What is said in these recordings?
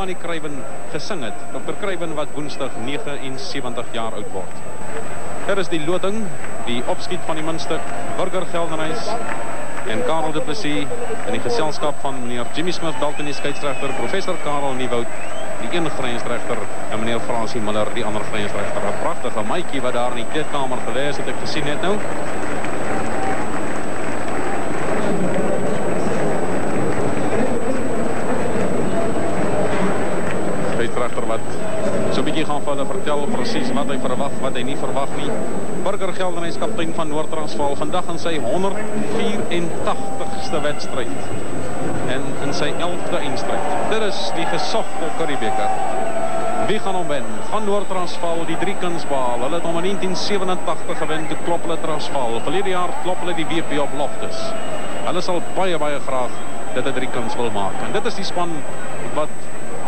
Jani Kruiven gesing het. Dr. Kruiven wat woensdag 79 jaar oud word. Hier is die loting, die opskiet van die minste Burger Geldenhuis en Karel de Plessis in die geselskap van meneer Jimmy Smith Dalton die skeieregter, professor Karel Nieuwoud die een grensregter en meneer Fransie Miller die ander grensregter. 'n Pragtige maatjie wat daar in die kleedkamer gewees het ek gesien het nou. Skeieregter wat so 'n bietjie gaan vir hulle vertel presies wat hy verwag, wat hy nie verwag nie. Burger Geldenhuis kaptein van Noord-Transvaal vandag in sy 184ste wedstryd en in sy 11de eindstryd. Dit is die gesogte Curriebeker. Wie gaan hom wen? Van Noord-Transvaal, die drie kunsbaal. Hulle het hom in 1987 gewen te klop hulle Transvaal. Verlede jaar klop hulle die WP op Loftus. Hulle sal baie baie graag dit 'n drie kuns wil maak. En dit is die span wat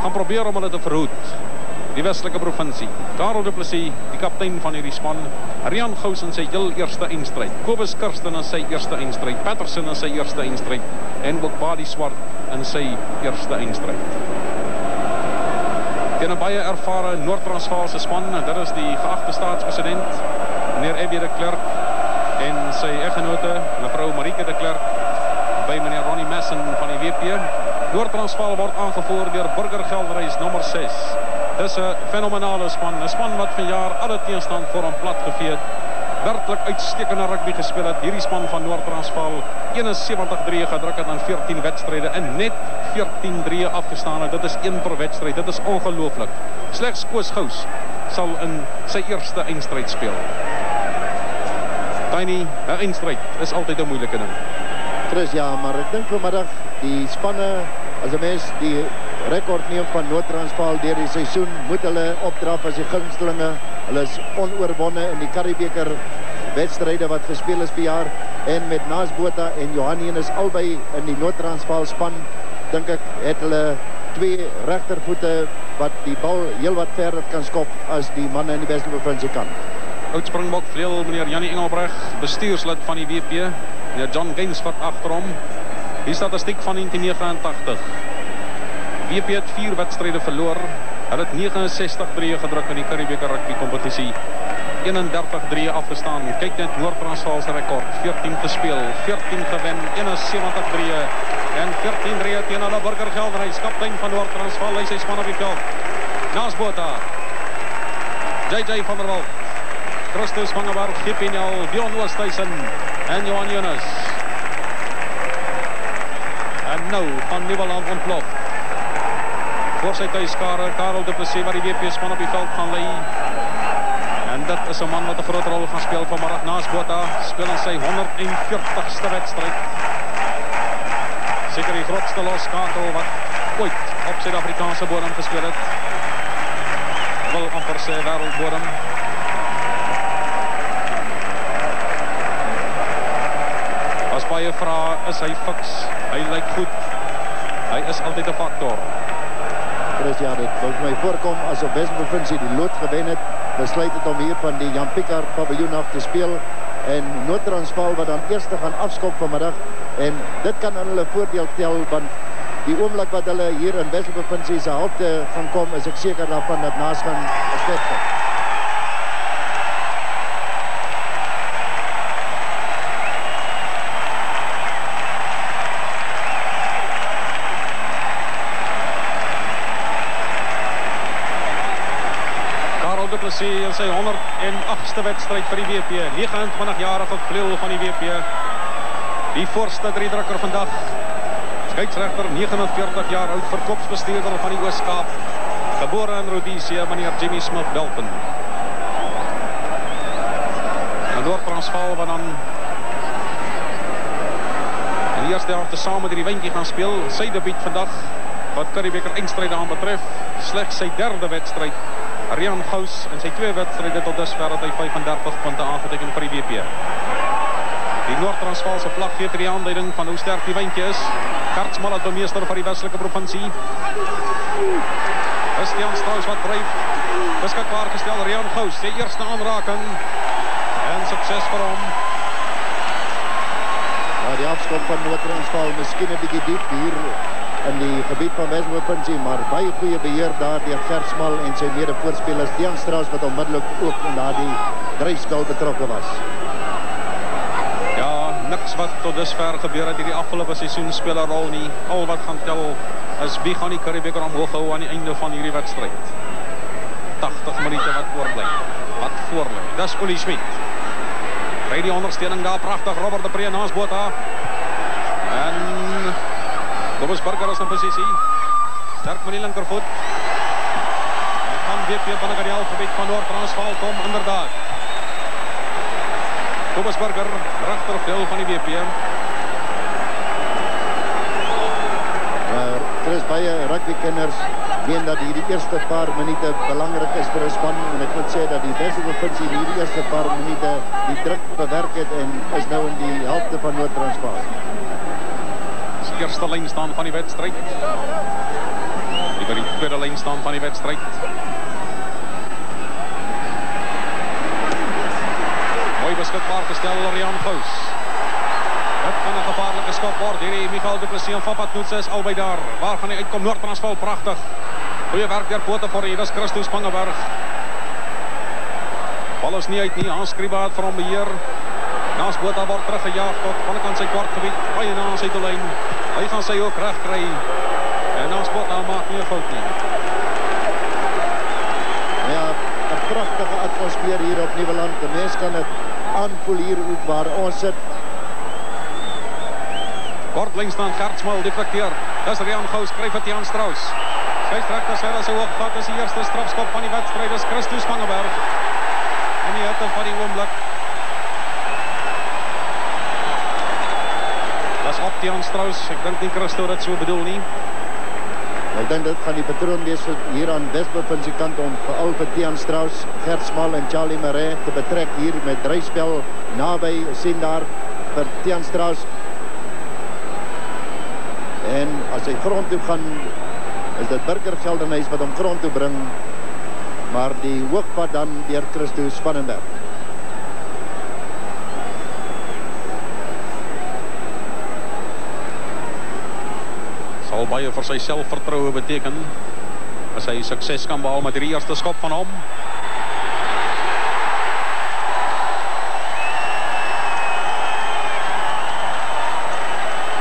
gaan probeer om hulle te verhoed die Westelike provinsie. Karel Du Plessis, die kaptein van hierdie span, Rian Gous in sy heel eerste eindstryd, Kobus Kirsten in sy eerste eindstryd, Patterson in sy eerste eindstryd en ook Badi Swart in sy eerste eindstryd. Teen 'n baie ervare Noord-Transvaalse span, dit is die geagte staatspresident, meneer Ebbie de Klerk en sy eggenote, mevrou Marike de Klerk by meneer Ronnie Messen van die WP. Noord-Transvaal word aangevoer deur Burger Gelderhuis nommer 6. Dis 'n fenomenale span, 'n span wat vanjaar alle teenstand voor hom plat gevee het. Werklik uitstekende rugby gespeel het. Hierdie span van Noord-Transvaal 71-3 gedruk het aan 14 wedstryde en net 14-3 afgestaan het. Dit is een per wedstryd. Dit is ongelooflik. Slegs Koos Gous sal in sy eerste eindstryd speel. Tiny, 'n eindstryd is altyd 'n moeilike ding. Chris, ja, maar ek dink vanmiddag die spanne as 'n mens die rekord neem van Noord-Transvaal deur die seisoen, moet hulle opdraf as die gunstelinge. Hulle is onoorwonne in die Karibeker wedstryde wat gespeel is vir jaar en met Naasbota en Johannien is albei in die Noord-Transvaal span dink ek het hulle twee regtervoete wat die bal heelwat verder kan skop as die manne in die beste provinsie kan. Oud springbok vleuel meneer Janie Engelbreg, bestuurslid van die WP, meneer John Gainsford agter hom. Die statistiek van 1989 WP het 4 wedstryde verloor. Hulle het 69-3 gedruk in die Karibeker rugby kompetisie. 31-3 afgestaan. Kyk net Noord-Transvaal se rekord. 14 gespeel, 14 gewen, 71-3 en 14-3 teen hulle Burger Gelderhuis, kaptein van Noord-Transvaal. Hy sy span op die veld. Naasbota. JJ van der Walt. Christus Vangeberg, Gipinel, Dion Oosthuizen en Johan Jonas. En nou van Nieuweland ontplof voor sy thuiskare Karel de Plessis wat die WP span op die veld gaan lei. En dit is 'n man wat 'n groot rol gaan speel vanmiddag naas Botha speel in sy 140ste wedstryd. Seker die grootste loskakel wat ooit op Suid-Afrikaanse bodem gespeel het. Wil amper sê wêreldbodem. As baie vra is hy fiks. Hy lyk goed. Hy is altyd 'n faktor. Chris, ja, dit wil my voorkom asof Wes-provinsie die lood gewen het. Besluit het om hier van die Jan Picard paviljoen af te speel en Noord-Transvaal wat dan eers gaan afskop vanmiddag en dit kan aan hulle voordeel tel want die oomblik wat hulle hier in Wes-provinsie se helfte gaan kom, is ek seker daarvan dat naas gaan gespreek. Plessis in sy 108ste wedstryd vir die WP. 29-jarige vleuel van die WP. Die voorste driedrukker vandag. Skeieregter 49 jaar oud, verkopsbestuurder van die Oos-Kaap. Gebore in Rhodesia, meneer Jimmy Smith Belton. En Noord-Transvaal wat dan in die eerste helfte saam met die windjie gaan speel. Sy debuut vandag wat Curriebeker eindstryd aan betref. Slegs sy derde wedstryd Rian Gous in sy twee wedstryde tot dusver het hy 35 punte aangeteken vir die WP. Die Noord-Transvaalse vlag gee vir die aanduiding van hoe sterk die windjie is. Kartsmal het meester van die Weselike provinsie. Christian Strauss wat dryf. Beskikbaar gestel Rian Gous, sy eerste aanraking. En sukses vir hom. Ja, die afskop van Noord-Transvaal, miskien 'n bietjie diep hier in die gebied van Wesmopunsie, maar baie goeie beheer daar deur Gert Smal en sy mede-voorspelers Dean Strauss wat onmiddellik ook in daardie dryfspel betrokke was. Ja, niks wat tot dusver gebeur het hierdie afgelope seisoen speel 'n rol nie. Al wat gaan tel is wie gaan die Currie-beker omhoog hou aan die einde van hierdie wedstryd. 80 minute wat oorbly. Wat voorlê. Dis Olie Schmidt. By die ondersteuning daar pragtig Robert de Pre naas Botha. En Kobus Burger is in posisie. Sterk met die linkervoet. En kan WP binne die halfgebied van Noord-Transvaal kom inderdaad. Kobus Burger regtervleuel van die WP. Ja, Chris baie rugbykenners meen dat hierdie eerste paar minute belangrik is vir 'n span en ek moet sê dat die Wes-Provinsie hierdie eerste paar minute die druk bewerk het en is nou in die helfte van Noord-Transvaal. Eerste lyn staan van die wedstryd. Die by die tweede lyn staan van die wedstryd. Mooi beskikbaar gestel deur Jan Gous. Dit kan 'n gevaarlike skop word. Hierdie Mikael de Plessis en Papatnoets is albei daar. Waar gaan hy uitkom? Noord-Transvaal pragtig. Goeie werk deur Botha hier. Dis Christus Spangeberg. Bal is nie uit nie. Hans Skriba het vir hom beheer. Naas Botha word teruggejaag tot binnenkant sy kwartgebied. Baie na sy doellyn. Hy gaan sy ook reg kry. En Naas Botha maak nie 'n fout nie. Ja, 'n pragtige atmosfeer hier op Nieuweland. Die mens kan dit aanvoel hier ook waar ons sit. Kortlyn staan Gertsmal deflekteer. Dis Rian Gous skryf dit Jan Strauss. Skeidsregter sê dat sy hoog vat is die eerste strafskop van die wedstryd. Dis Christus Vangeberg. En die hitte van die oomblik. Op Jan Strauss. Ek dink nie Christo dit so bedoel nie. Ek dink dit gaan die patroon wees hier aan Wesbevind se kant om veral vir Tian Strauss, Gert Smal en Charlie Marais te betrek hier met dryspel naby sien daar vir Tian Strauss. En as hy grond toe gaan is dit Burger Geldenhuys wat hom grond toe bring. Maar die hoogpad dan deur Christo Spannenberg. Sal baie vir sy selfvertroue beteken as hy sukses kan behaal met hierdie eerste skop van hom.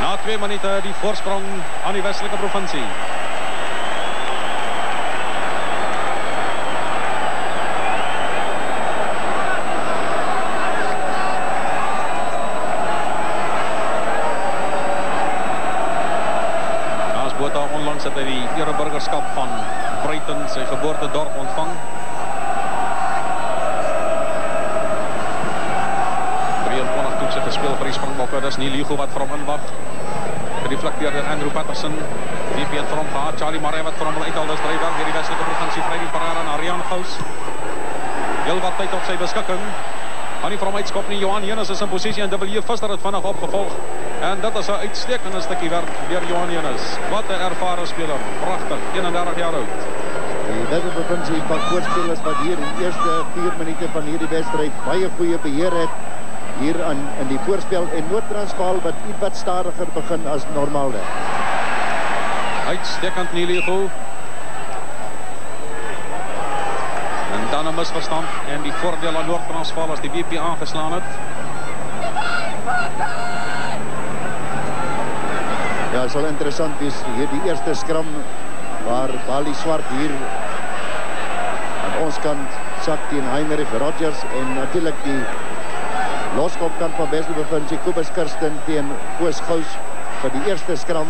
Na 2 minute die voorsprong aan die Weselike provinsie. Naas Botha onlangs het hy die ereburgerskap van Bruiten sy geboortedorp ontvang. toetse gespeel vir die Springbokke. Dis nie Ligo wat vir hom inwag. Gereflekteer deur Andrew Patterson. Die been vir hom gehad. Charlie Maree wat vir hom wil uithaal. Dis drywer deur die Weselike provinsie Freddy Pereira en Arian Gous. Heel wat tyd op sy beskikking. Gaan nie vir hom uitskop nie. Johan Jenes is in posisie en W Visser het vinnig opgevolg. En dit is 'n uitstekende stukkie werk deur Johan Jenes. Wat 'n ervare speler. Pragtig. 31 jaar oud. Die Wes-Provinsie van voorspelers wat hier in die eerste 4 minute van hierdie wedstryd baie goeie beheer het hier aan in die voorspel en Noord-Transvaal wat ietwat stadiger begin as normaalweg. Uitstekend Niligo. En dan 'n misverstand en die voordeel aan Noord-Transvaal as die BP aangeslaan het. Ja, sal interessant wees hier die eerste skram waar Bali Swart hier aan ons kant sak teen Heinrich Rogers en natuurlik die loskop kant van Wesel bevind sy Kobus Kirsten teen Koos Gous vir die eerste skram.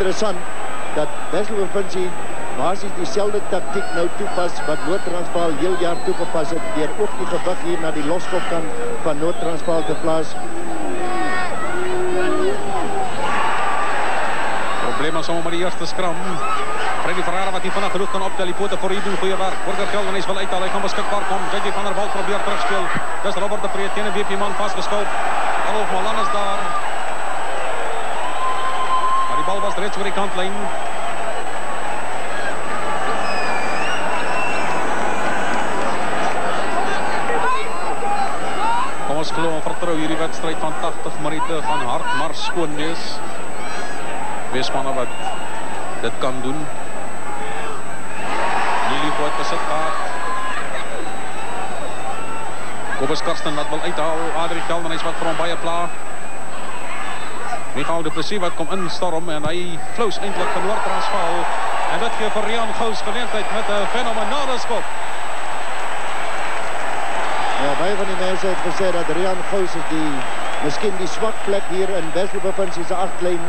Interessant dat Wesel sy basies dieselfde taktiek nou toepas wat Noord-Transvaal heel jaar toegepas het deur ook die gewig hier na die loskop kant van Noord-Transvaal te plaas. Probleem is om met die eerste skram. Freddy Ferreira wat nie vinnig genoeg kan optel. Die pote vir hier doen goeie werk. Burger Geldenhuis wil uithaal. Hy gaan beskikbaar kom. JJ van der Walt probeer terugspeel. Dis Robert de Pre teen 'n WP man vasgeskop. Alhof Malan is daar. Maar die bal was reeds oor die kantlyn. Kom ons glo en vertrou hierdie wedstryd. van 80 minuten gaan hard maar skoon wees. Twee spanne wat dit kan doen. Lili Voort besit gehad. Kobus Karsten wat wil uithaal. Adrie Geldenhuis wat vir hom baie pla. Michael de Plessis wat kom instorm en hy flous eintlik van Noord-Transvaal. En dit gee vir Rian Gous geleentheid met 'n fenomenale skop. Ja, baie van die mense het gesê dat Rian Gous is die miskien die swak plek hier in Wesley Provinsie se agtlyn,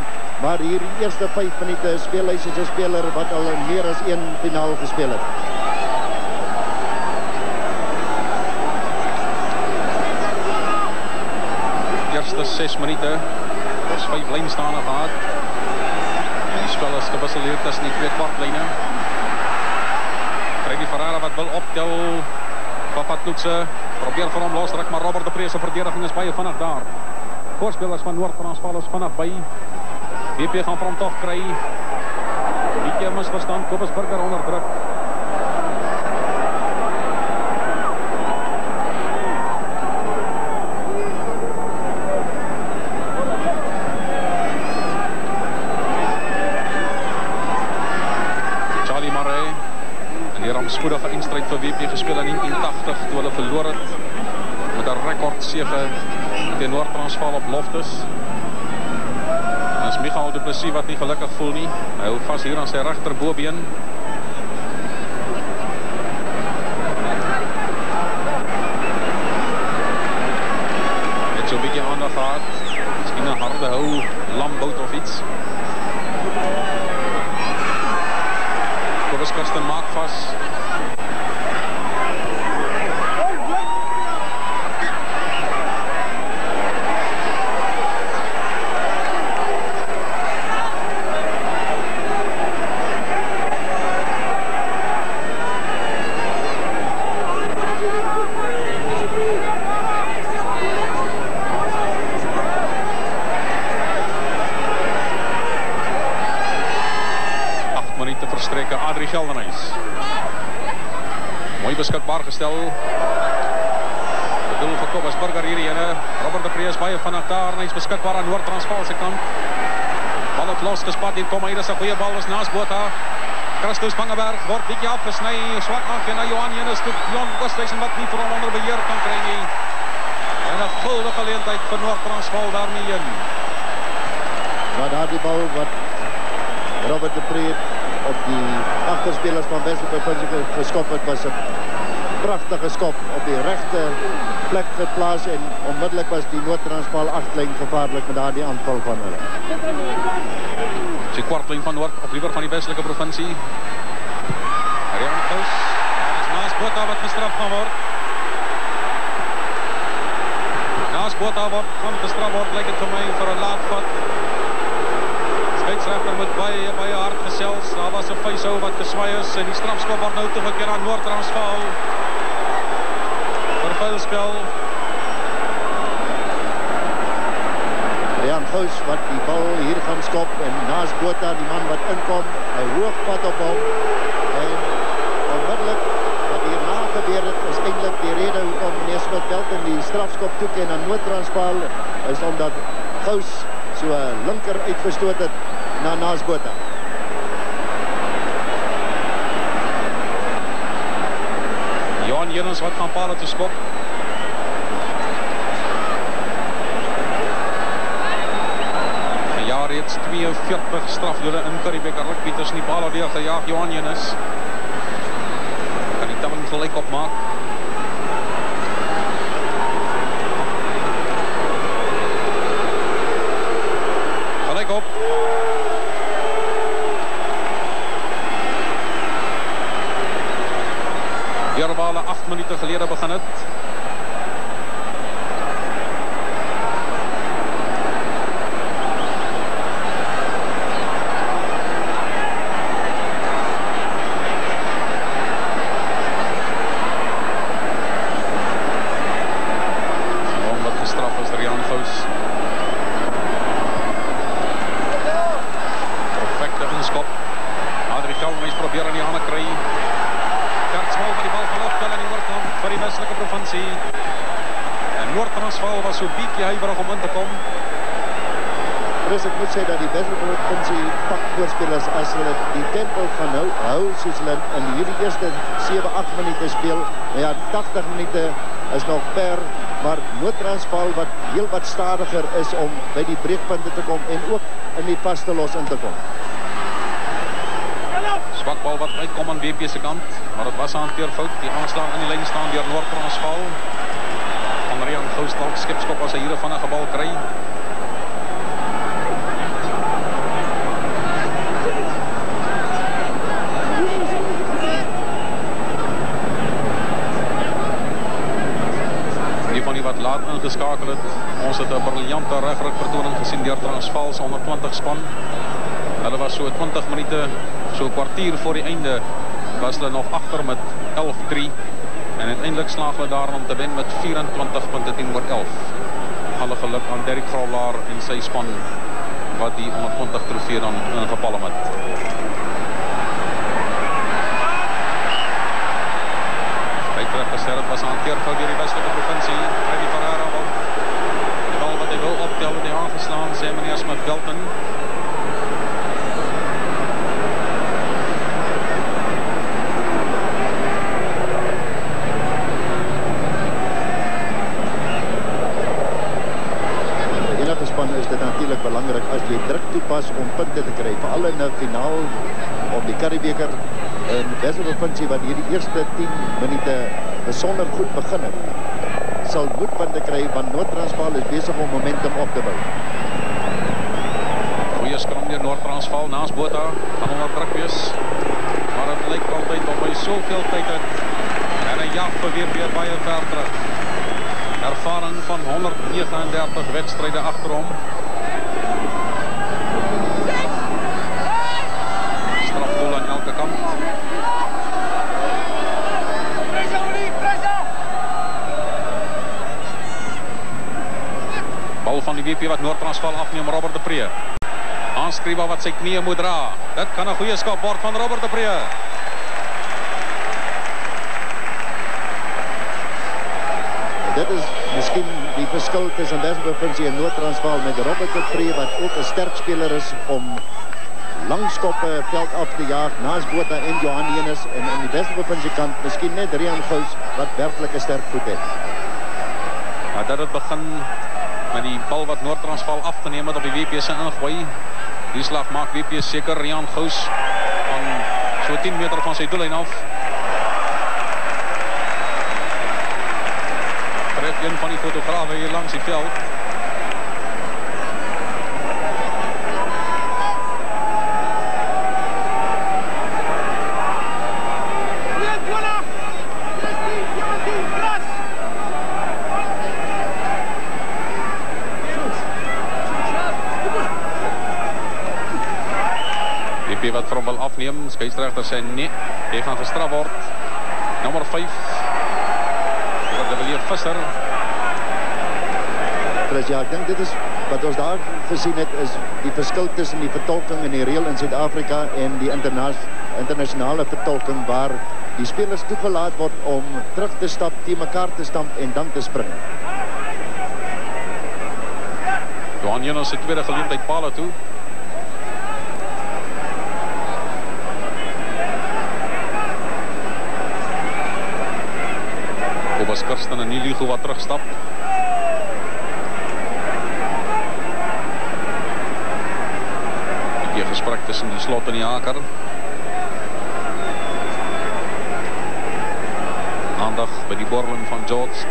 maar hier die eerste 5 minute speel hy soos 'n speler wat al meer as een finaal gespeel het. Eerste 6 minute ons vyf lynstaande gehad. Die spel is gewisseleer tussen die twee kwartlyne. Kry die Ferrara wat wil optel. Papatloetse probeer vir hom losdruk, maar Robert de Prees se verdediging is baie vinnig daar. Voorspelers van Noord-Transvaal is vinnig by. WP gaan vir hom tog kry. Bietjie misverstand, Kobus Burger onder druk. Misschien een harde hou, lamboot of iets. Correspondent maakt vast hier kom hy dis 'n goeie bal was naas Botha. Christus Vangeberg word bietjie afgesny. Swak aan na Johan Jenus toe Jon Oosthuizen wat nie vir hom onder beheer kan kry nie. En 'n goeie geleentheid vir Noord-Transvaal daarmee in. Maar daar die bal wat Robert de Prees op die agterspelers van Westerburg geskop het was 'n pragtige skop op die regte plek geplaas en onmiddellik was die Noord-Transvaal agtlyn gevaarlik met daardie aanval van hulle. Zie kwarteling van Noord, op van die westelijke provincie. Rian Gous. Daar is Naas Bota wat gestraft van wordt. Naas Bota wordt de gestraft wordt, lijkt het voor mij, voor een laatvat. Scheidsrechter met baie, baie hard gesels. Daar was een vuishou wat geswaai is en die strafskop wordt nou keer aan Noord-Transvaal. Vervuilspel. Rian Gous wat die bal hier gaan skop en Botha die man wat inkom, hy hoog pad op hom. En onmiddellik wat hierna gebeur het is eintlik die rede hoekom meneer Smit Belton die strafskop toeken aan Noord-Transvaal is omdat Gous so linker uitgestoot het na naas Botha. Jenens wat gaan palen te skop. verkeerd gestraf deur 'n inkurriebeker rugby tussen die bal deur gejaag Johan Jonas. Kan die Tabbing gelyk opmaak. Transvaal was so bietjie huiwerig om in te kom. Chris, ek moet sê dat die Westerprovinsie pak voorspelers as hulle die tempo van hou, hou soos hulle in hierdie eerste 7-8 minute speel. Ja, 80 minute is nog ver, maar Noord-Transvaal wat heel wat stadiger is om by die breekpunte te kom en ook in die vaste los in te kom. Swak bal wat uitkom aan WP se kant, maar dit was 'n hanteerfout. Die aanslag in die lyn staan deur Noord-Transvaal. Van Rian Goustalk skepskop as hy hier van 'n bal kry. laat ingeskakel het. Ons het 'n briljante regryk vertoning gesien deur Transvaal se 120 span. Hulle was so 20 minute, so 'n kwartier voor die einde was hulle nog agter met 11-3 en uiteindelik slaag hulle daarin om te wen met 24 punte teenoor 11. Alle geluk aan Derrick Grolaar en sy span wat die 120 trofee dan ingepalm het. gesê het was hanteer gou deur die Weselike provinsie. Freddy Ferreira wil die bal wat hy wil optel en die aangeslaan sê meneer Smith Welton. is dit natuurlik belangrik as jy druk toepas om punte te kry veral in 'n finaal om die Karibeker en Weselike wat hierdie eerste 10 minute besonder goed begin het, sal moedpunte kry want Noord-Transvaal is besig om momentum op te bou. Goeie skram deur Noord-Transvaal naas Botha, gaan onder druk wees. Maar dit lyk altyd of hy soveel tyd het en hy jag beweer weer baie ver terug. Ervaring van 139 wedstryde agter hom. Strafdoel aan elke kant. Bal van die WP wat Noord-Transvaal afneem, Robert de Pree. Aanskrieba wat sy knieën moet dra. Dit kan een goeie skap word van Robert de Pree. Dit is miskien die verskil tussen Westprovinsie en Noord-Transvaal met Robert de Pree wat ook een sterk speler is om langskoppe veld af te jaag naast Bota en Johan Jenis en in die Westprovinsie kant miskien net Rian Gous wat werkelijk een sterk voet het. Ja, dat het begin met die bal wat Noord-Transvaal afgeneem het op die WP se ingooi. Die slag maak WP seker Rian Gous van so 10 meter van sy doellyn af. Tref een van die fotograwe hier langs die veld. wat vir hom wil afneem. Skeieregter sê nee, hy gaan gestraf word. Nommer 5. Vir die Villiers Visser. Chris, ja, ek dink dit is wat ons daar gesien het is die verskil tussen die vertolking in die reël in Suid-Afrika en die interna internasionale vertolking waar die spelers toegelaat word om terug te stap, te mekaar te stamp en dan te spring. Johan Jonas se tweede geleentheid paal toe. Snijders dan een wat terugstapt. Een keer gesprek tussen de slot en die haker. Aandacht bij die borrelen van George.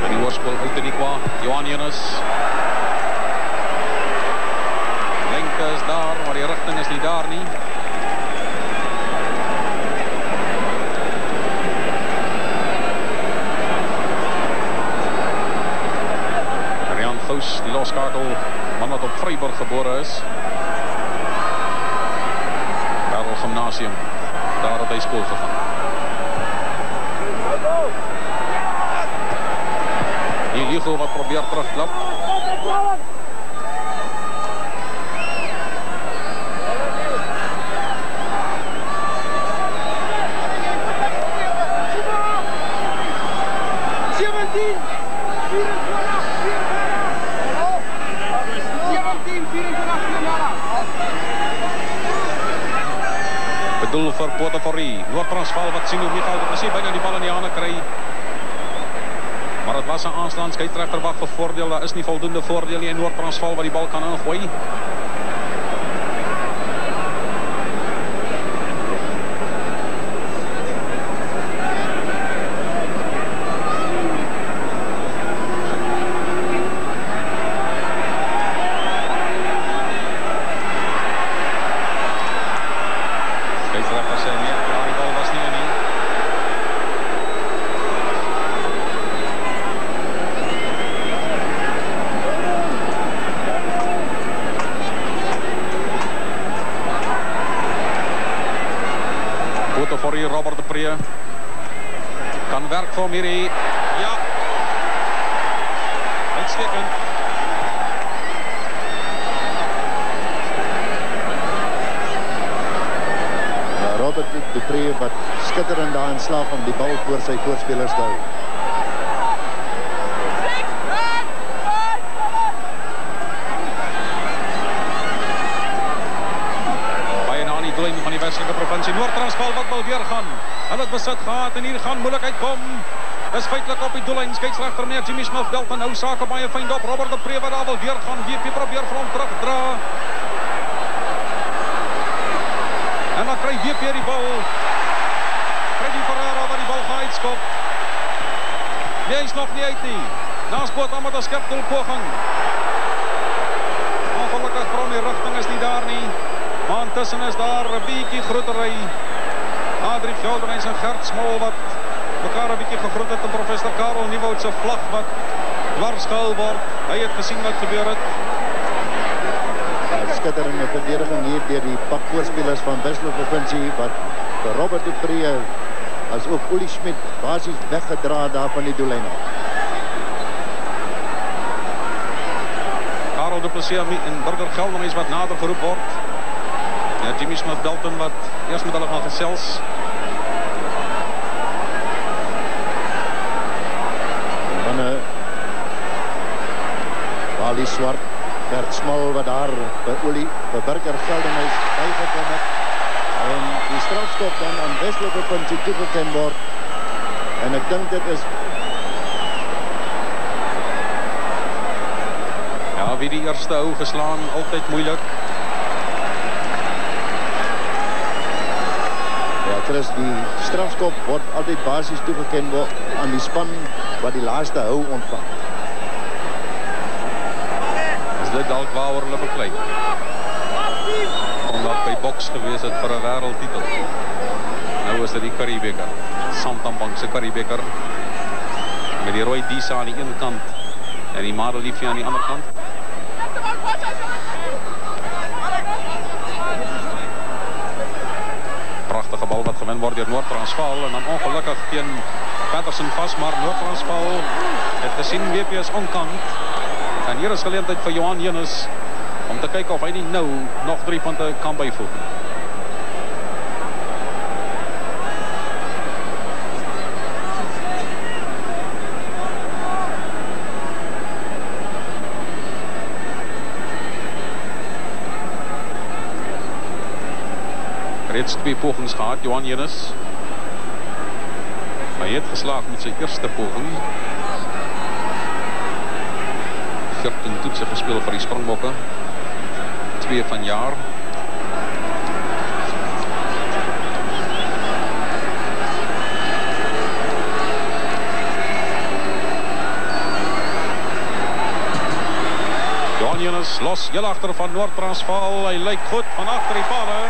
Bij die hoorspel Ultenikwa, Johan Jonas. Linker is daar, maar die richting is niet daar niet. Kan sake baie fyn dop. Robert de Pre wat daar wil weer gaan. WP probeer vir hom terugdra. En dan kry WP die bal. Freddy Ferreira wat die bal gaan uitskop. Nee, is nog nie uit nie. Naaspoort aan met 'n skepdoel poging. Ongelukkig van die rigting is nie daar nie. Maar intussen is daar 'n bietjie groetery. Adrie Velderens en Gert Smol wat mekaar 'n bietjie gegroet het en professor Karel Nieuwoud se vlag wat dwars gehou word. Hy het gesien wat gebeur het. Ja, skitterende verdediging hier deur die pak voorspelers van Weslo provinsie wat Robert de Pre as ook Olie Schmidt basies weggedra daar van die doellyn af. Karel de Plessis en Burger Gelderhuis wat nader geroep word. Ja, Jimmy Smith Belton wat eers met hulle gaan gesels. Dan 'n Wally Swart, Bert Smal wat daar by Olie by Burger Geldenhuis bygekom het. En die strafskop dan aan Weslo provinsie toegeken word. En ek dink dit is Ja, wie die eerste hou geslaan, altyd moeilik. Ja, Chris, die strafskop word altyd basies toegeken word aan die span wat die laaste hou ontvang. Is dit dalk waaroor hulle beklei? Omdat by boks gewees het vir 'n wêreldtitel. Nou is dit die Karibeker. Santambank se Karibeker. Met die rooi Disa aan die een kant en die Madeliefie aan die ander kant. Pragtige bal wat gewen word deur Noord-Transvaal en dan ongelukkig teen Patterson vas, maar Noord-Transvaal het gesien WP is onkant. En hier is geleentheid vir Johan Jenus om te kyk of hy nie nou nog 3 punte kan byvoeg. Reeds twee pogings gehad, Johan Jenus. Hy het geslaag met sy eerste poging. 14 toetse gespeel vir die Springbokke. 2 van jaar. Johan Jonas los heel agter van Noord-Transvaal. Hy lyk goed van agter die palle.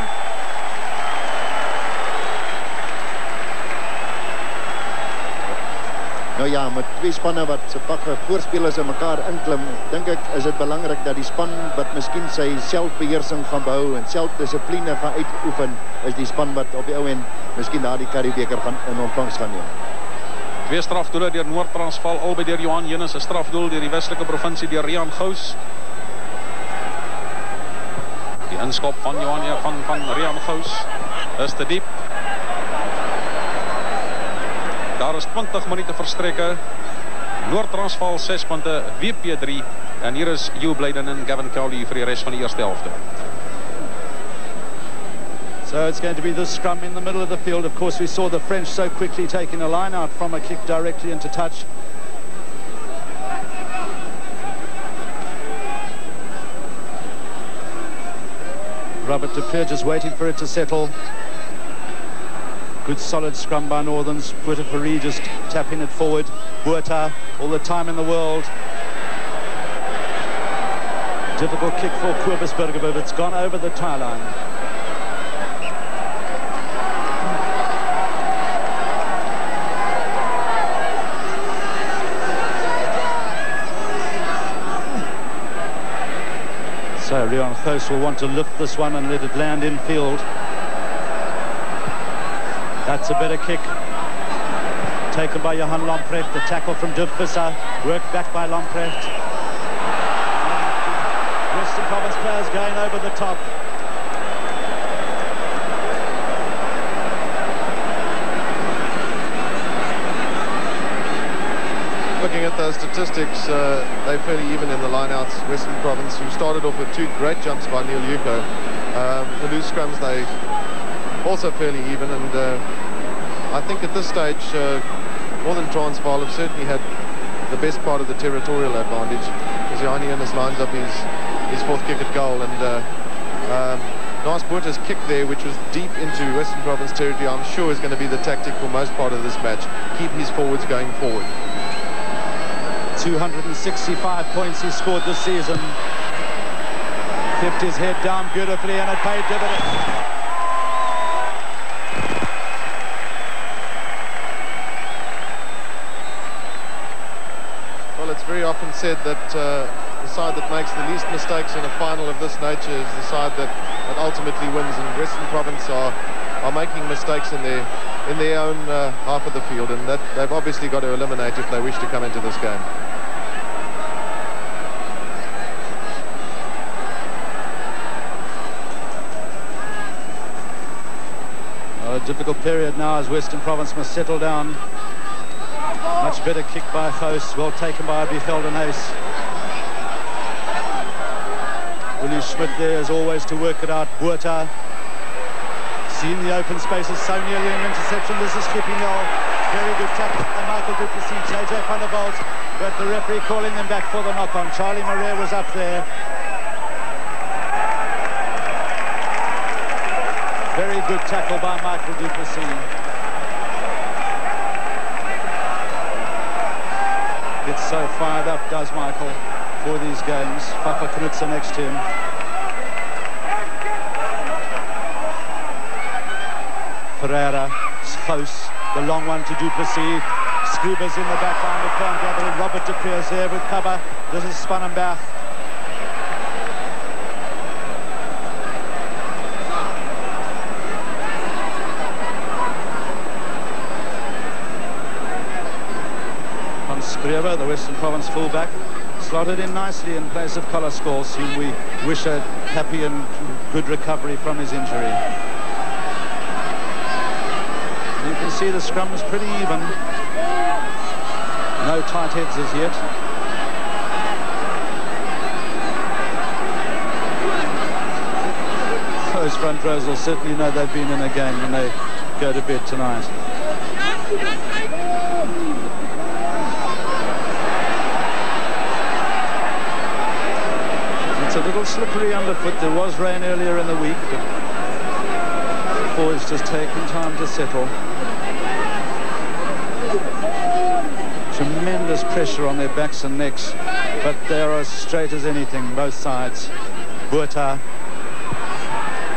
Nou ja, met twee spanne wat se pakke voorspelers in mekaar inklim, dink ek is dit belangrik dat die span wat miskien sy selfbeheersing gaan behou en selfdissipline gaan uitoefen, is die span wat op die ou end miskien daardie Karibeker gaan in ontvangs gaan neem. Twee strafdoele deur Noord-Transvaal, albei deur Johan Jenus, 'n strafdoel deur die Weselike provinsie deur Rian Gous. Die inskop van Johan van van Rian Gous is te diep. Daar is 20 minute verstrekke. Noord-Transvaal 6 punte, WP 3 en hier is Hugh Bladen en Gavin Cowley vir die res van die eerste helfte. So it's going to be the scrum in the middle of the field. Of course, we saw the French so quickly taking a line out from a kick directly into touch. Robert de just waiting for it to settle. Good solid scrum by Northerns. Fourie just tapping it forward. Botha, all the time in the world. Difficult kick for Cobus Burger, but it's gone over the tie line. So Riaan Gous will want to lift this one and let it land in field. That's a better kick. Taken by Johan Lamprecht. The tackle from Dirk Worked back by Lamprecht. Western Province players going over the top. looking at those statistics, uh, they're fairly even in the lineouts. Western Province, who started off with two great jumps by Neil Hugo. Um, the loose scrums, they also fairly even. And uh, I think at this stage, uh, Northern Transvaal have certainly had the best part of the territorial advantage. As Yanni Innes lines up his, his fourth kick at goal. And uh, um, Naas Botha's kick there, which was deep into Western Province territory, I'm sure is going to be the tactic for most part of this match. Keep his forwards going forward. 265 points he scored this season. Kept his head down beautifully and it paid dividends. Well, it's very often said that uh, the side that makes the least mistakes in a final of this nature is the side that, that ultimately wins. And Western Province are, are making mistakes in their in their own uh, half of the field, and that they've obviously got to eliminate if they wish to come into this game. a difficult period now as Western Province must settle down. Much better kick by Gous, well taken by Begeldenhuys. Willie Schmidt there as always to work it out. Botha seeing the open spaces so nearly an interception. This is Schippingel. Very good tackle by Michael du Plessis, JJ van der Walt, but the referee calling them back for the knock-on. Charlie Marais was up there. Very good tackle by Michael du Plessis. Gets so fired up, does Michael, for these games. Faffa Knoetze next to him. Ferreira, close, the long one to du Plessis. Scuba's in the back line, but can't. Robert de Preer's there with cover. This is Spannenberg. The Western Province fullback, slotted in nicely in place of Kollar whom we wish a happy and good recovery from his injury. You can see the scrum is pretty even. No tight heads as yet. Those front rows will certainly know they've been in a game when they go to bed tonight. a little slippery underfoot. There was rain earlier in the week, but before it's just taking time to settle. Tremendous pressure on their backs and necks, but they're as straight as anything, both sides. Botha.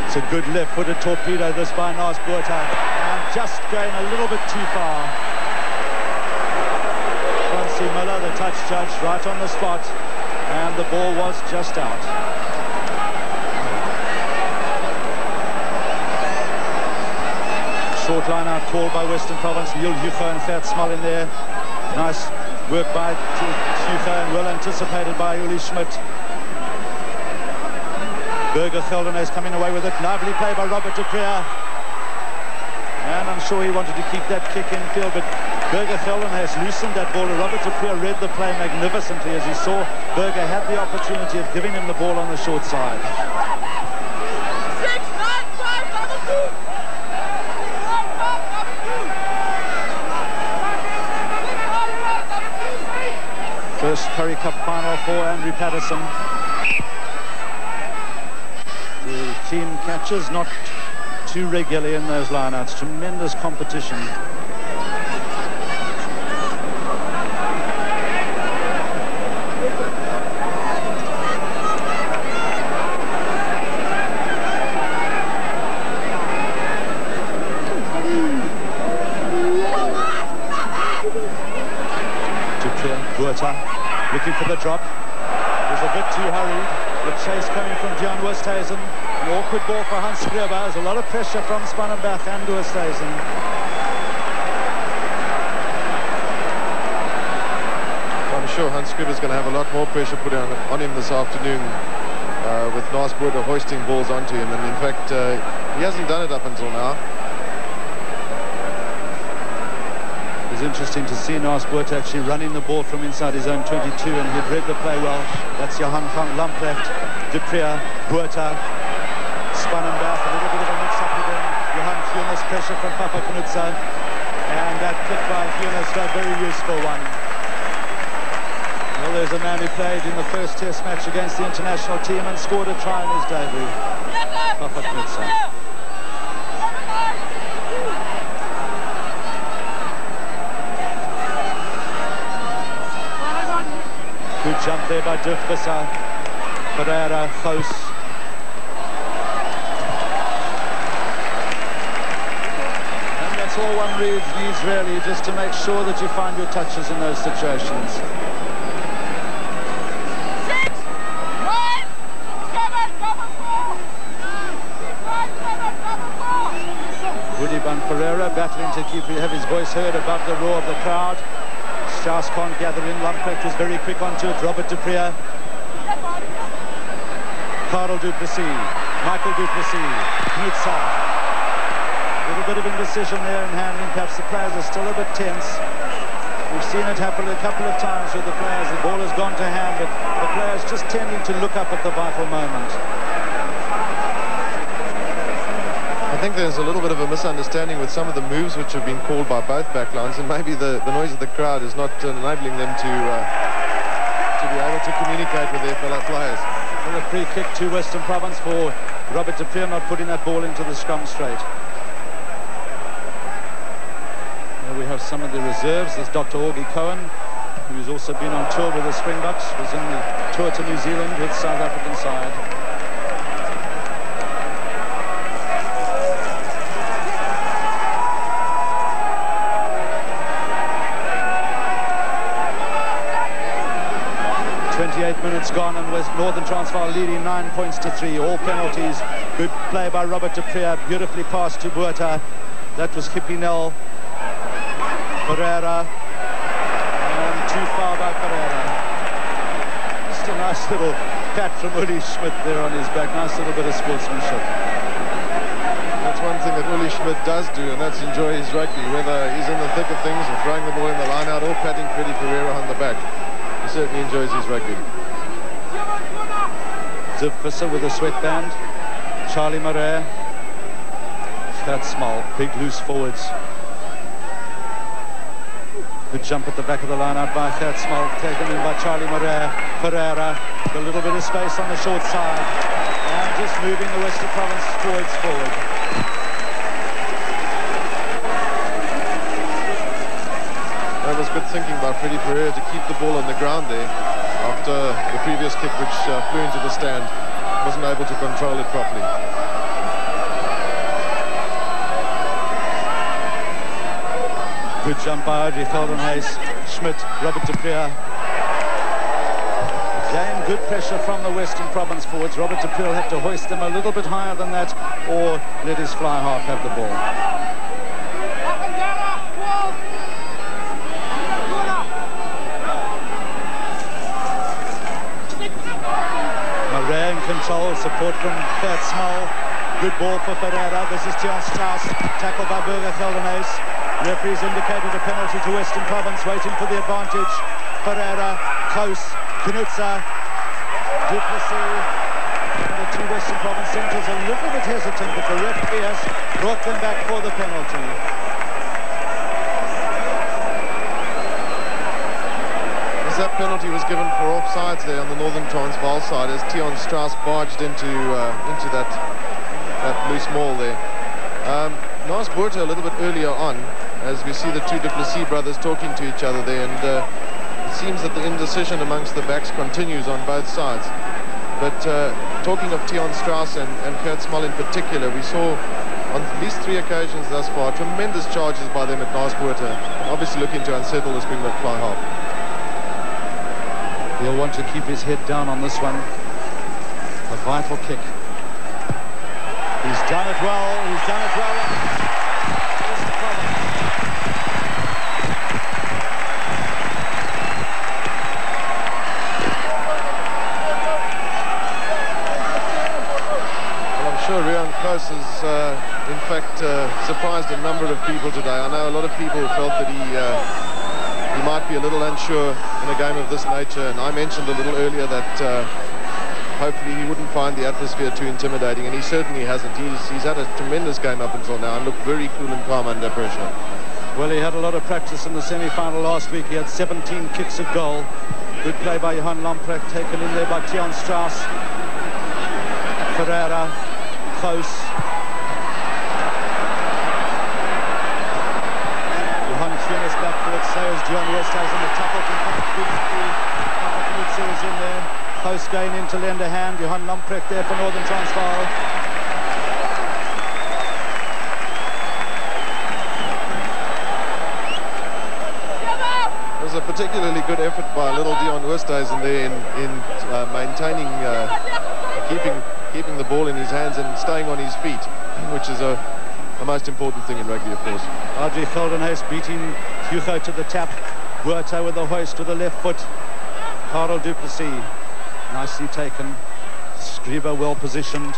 It's a good left-footed torpedo, this by Naas Botha. And just going a little bit too far. Francie Miller, the touch judge, right on the spot and the ball was just out. Short line out called by Western Province. Neil Hugo and Gert Smal in there. Nice work by Hugo and well anticipated by Uli Schmidt. Burger Geldenhuys coming away with it. Lively play by Robert de. And I'm sure he wanted to keep that kick in field, but Burger Gelden has loosened that ball. Robert de read the play magnificently as he saw Burger had the opportunity of giving him the ball on the short side. Six, nine, five, for Andrew Patterson. The team catches, not too regularly in those lineouts. Tremendous competition. Drop. Was a bit too hurried. The chase coming from John Westhuizen. An awkward ball for Hans Grebe. There's a lot of pressure from Spannenberg and Westhuizen. I'm sure Hans Grebe is going to have a lot more pressure put on, on him this afternoon uh, with Naas Botha hoisting balls onto him. And in fact, uh, he hasn't done it up until now. Interesting to see Botha actually running the ball from inside his own 22 and he'd read the play well. That's Johan van Lamprecht, du Preez, Botha, Spannenberg, a little bit of a mix-up him. Johan Heunis pressure from Faffa Knoetze and that kick by Heunis, a very useful one. Well, there's a man who played in the first test match against the international team and scored a try in his debut, Faffa Knoetze. Jump there by Dufvisa. Ferreira, close. And that's all one reads needs really, just to make sure that you find your touches in those situations. Woody Van Pereira battling to keep have his voice heard above the roar of the crowd. Strauss can't gather in. Lamprecht was very quick onto it. Robert du Preez. Carel du Plessis. Michael du Plessis. Knoetze. A little bit of indecision there in handling. Perhaps the players are still a bit tense. We've seen it happen a couple of times with the players. The ball has gone to hand, but the players just tending to look up at the vital moment. Think there's a little bit of a misunderstanding with some of the moves which have been called by both backlines, and maybe the, the noise of the crowd is not enabling them to uh, to be able to communicate with their fellow players. And a free kick to Western Province for Robert de not putting that ball into the scrum straight. Here we have some of the reserves. There's Dr. Augie Cohen, who's also been on tour with the Springboks, was in the tour to New Zealand with South African side. 28 minutes Northern Transvaal leading nine points to three. All penalties. Good play by Robert de. Beautifully passed to Buerta. That was Hippinell. Ferreira. And too far by Ferreira. Just a nice little pat from Uli Schmidt there on his back. Nice little bit of sportsmanship. That's one thing that Uli Schmidt does do, and that's enjoy his rugby, whether he's in the thick of things or throwing the ball in the line out or patting Freddie Ferreira on the back He certainly enjoys his rugby. Zivkissa with a sweatband. Charlie Marais. That's small. Big loose forwards. Good jump at the back of the line out by Gert Smal, taken in by Charlie Marais. Ferreira, a little bit of space on the short side. And just moving the Western Province forwards forward. That was good thinking by Freddie Ferreira to keep the ball on the ground there after the previous kick which uh, flew into the stand. Wasn't able to control it properly. Good jump by Adrie Geldenhuys, Schmidt, Robert du Preez. Again, good pressure from the Western Province forwards. Robert du Preez had to hoist them a little bit higher than that or let his fly half have the ball. Control, support from Gert Smal. Good ball for Ferreira. This is Tiaan Strauss, tackled by Burger Geldenhuys. Referees indicated a penalty to Western Province, waiting for the advantage. Ferreira, close, Knoetze, Duplessis, The two Western Province centres a little bit hesitant, but the ref Pierce brought them back for the penalty. As that penalty was given for offside, yards there on the Northern Transvaal side as Tiaan Strauss barged into uh, into that that loose maul there. Um, Botha a little bit earlier on, as we see the two du Plessis brothers talking to each other there, and uh, it seems that the indecision amongst the backs continues on both sides. But uh, talking of Tiaan Strauss and, and Gert Smal in particular, we saw on at least three occasions thus far tremendous charges by them at Naas Botha, obviously looking to unsettle the Springbok fly half. He'll want to keep his head down on this one. A vital kick. He's done it well. He's done it well. Well I'm sure Riaan Gous has, uh, in fact, uh, surprised a number of people today. I know a lot of people felt that he uh, he might be a little unsure in a game of this nature, and I mentioned a little earlier that uh, hopefully he wouldn't find the atmosphere too intimidating, and he certainly hasn't. He's, he's had a tremendous game up until now and looked very cool and calm under pressure. Well, he had a lot of practice in the semi-final last week. He had 17 kicks of goal. Good play by Johan Lamprecht, taken in there by Tiaan Strauss. Ferreira, close. Johan Heunis back foot, so is John Westhuizen. The from Knoetze is in there. Close going into lend a hand. Johan Lamprecht there for Northern Transvaal. It was a particularly good effort by little Dion Oosthuizen there in, in uh, maintaining, uh, keeping keeping the ball in his hands and staying on his feet, which is a, a most important thing in rugby, of course. Adrie Geldenhuys beating Hugo to the tap. Botha with the hoist to the left foot. Carel du Plessis, nicely taken. Scriba well positioned.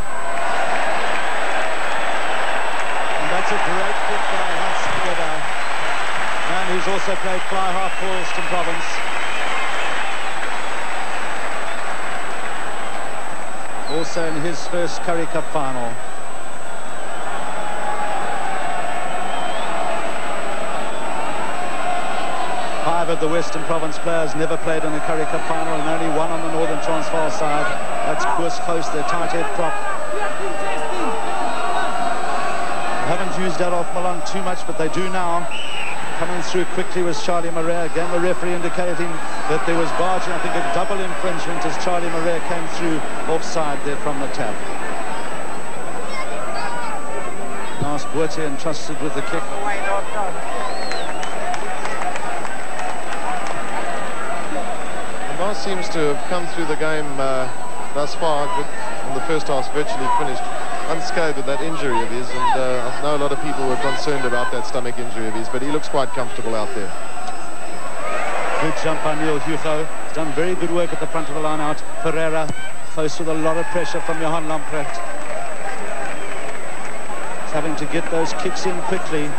And that's a great kick by Hans Scriba, man who's also played fly half for Eastern Province. also in his first Currie Cup final. Five of the Western Province players never played in a Currie Cup final and only one on the Northern Transvaal side. That's Koos Gous, their tight head prop. haven't used Adolf Malan too much, but they do now. Coming through quickly was Charlie Marais. Again, the referee indicating that there was barging, I think a double infringement as Charlie Marais came through offside there from the tap. Naas Botha entrusted with the kick. Seems to have come through the game uh, thus far, with, the first half's virtually finished unscathed with that injury of his, and uh, I know a lot of people were concerned about that stomach injury of his, but he looks quite comfortable out there. Good jump by Neil Hugo. He's done very good work at the front of the line out. Ferreira close with a lot of pressure from Johan Lamprecht. He's having to get those kicks in quickly.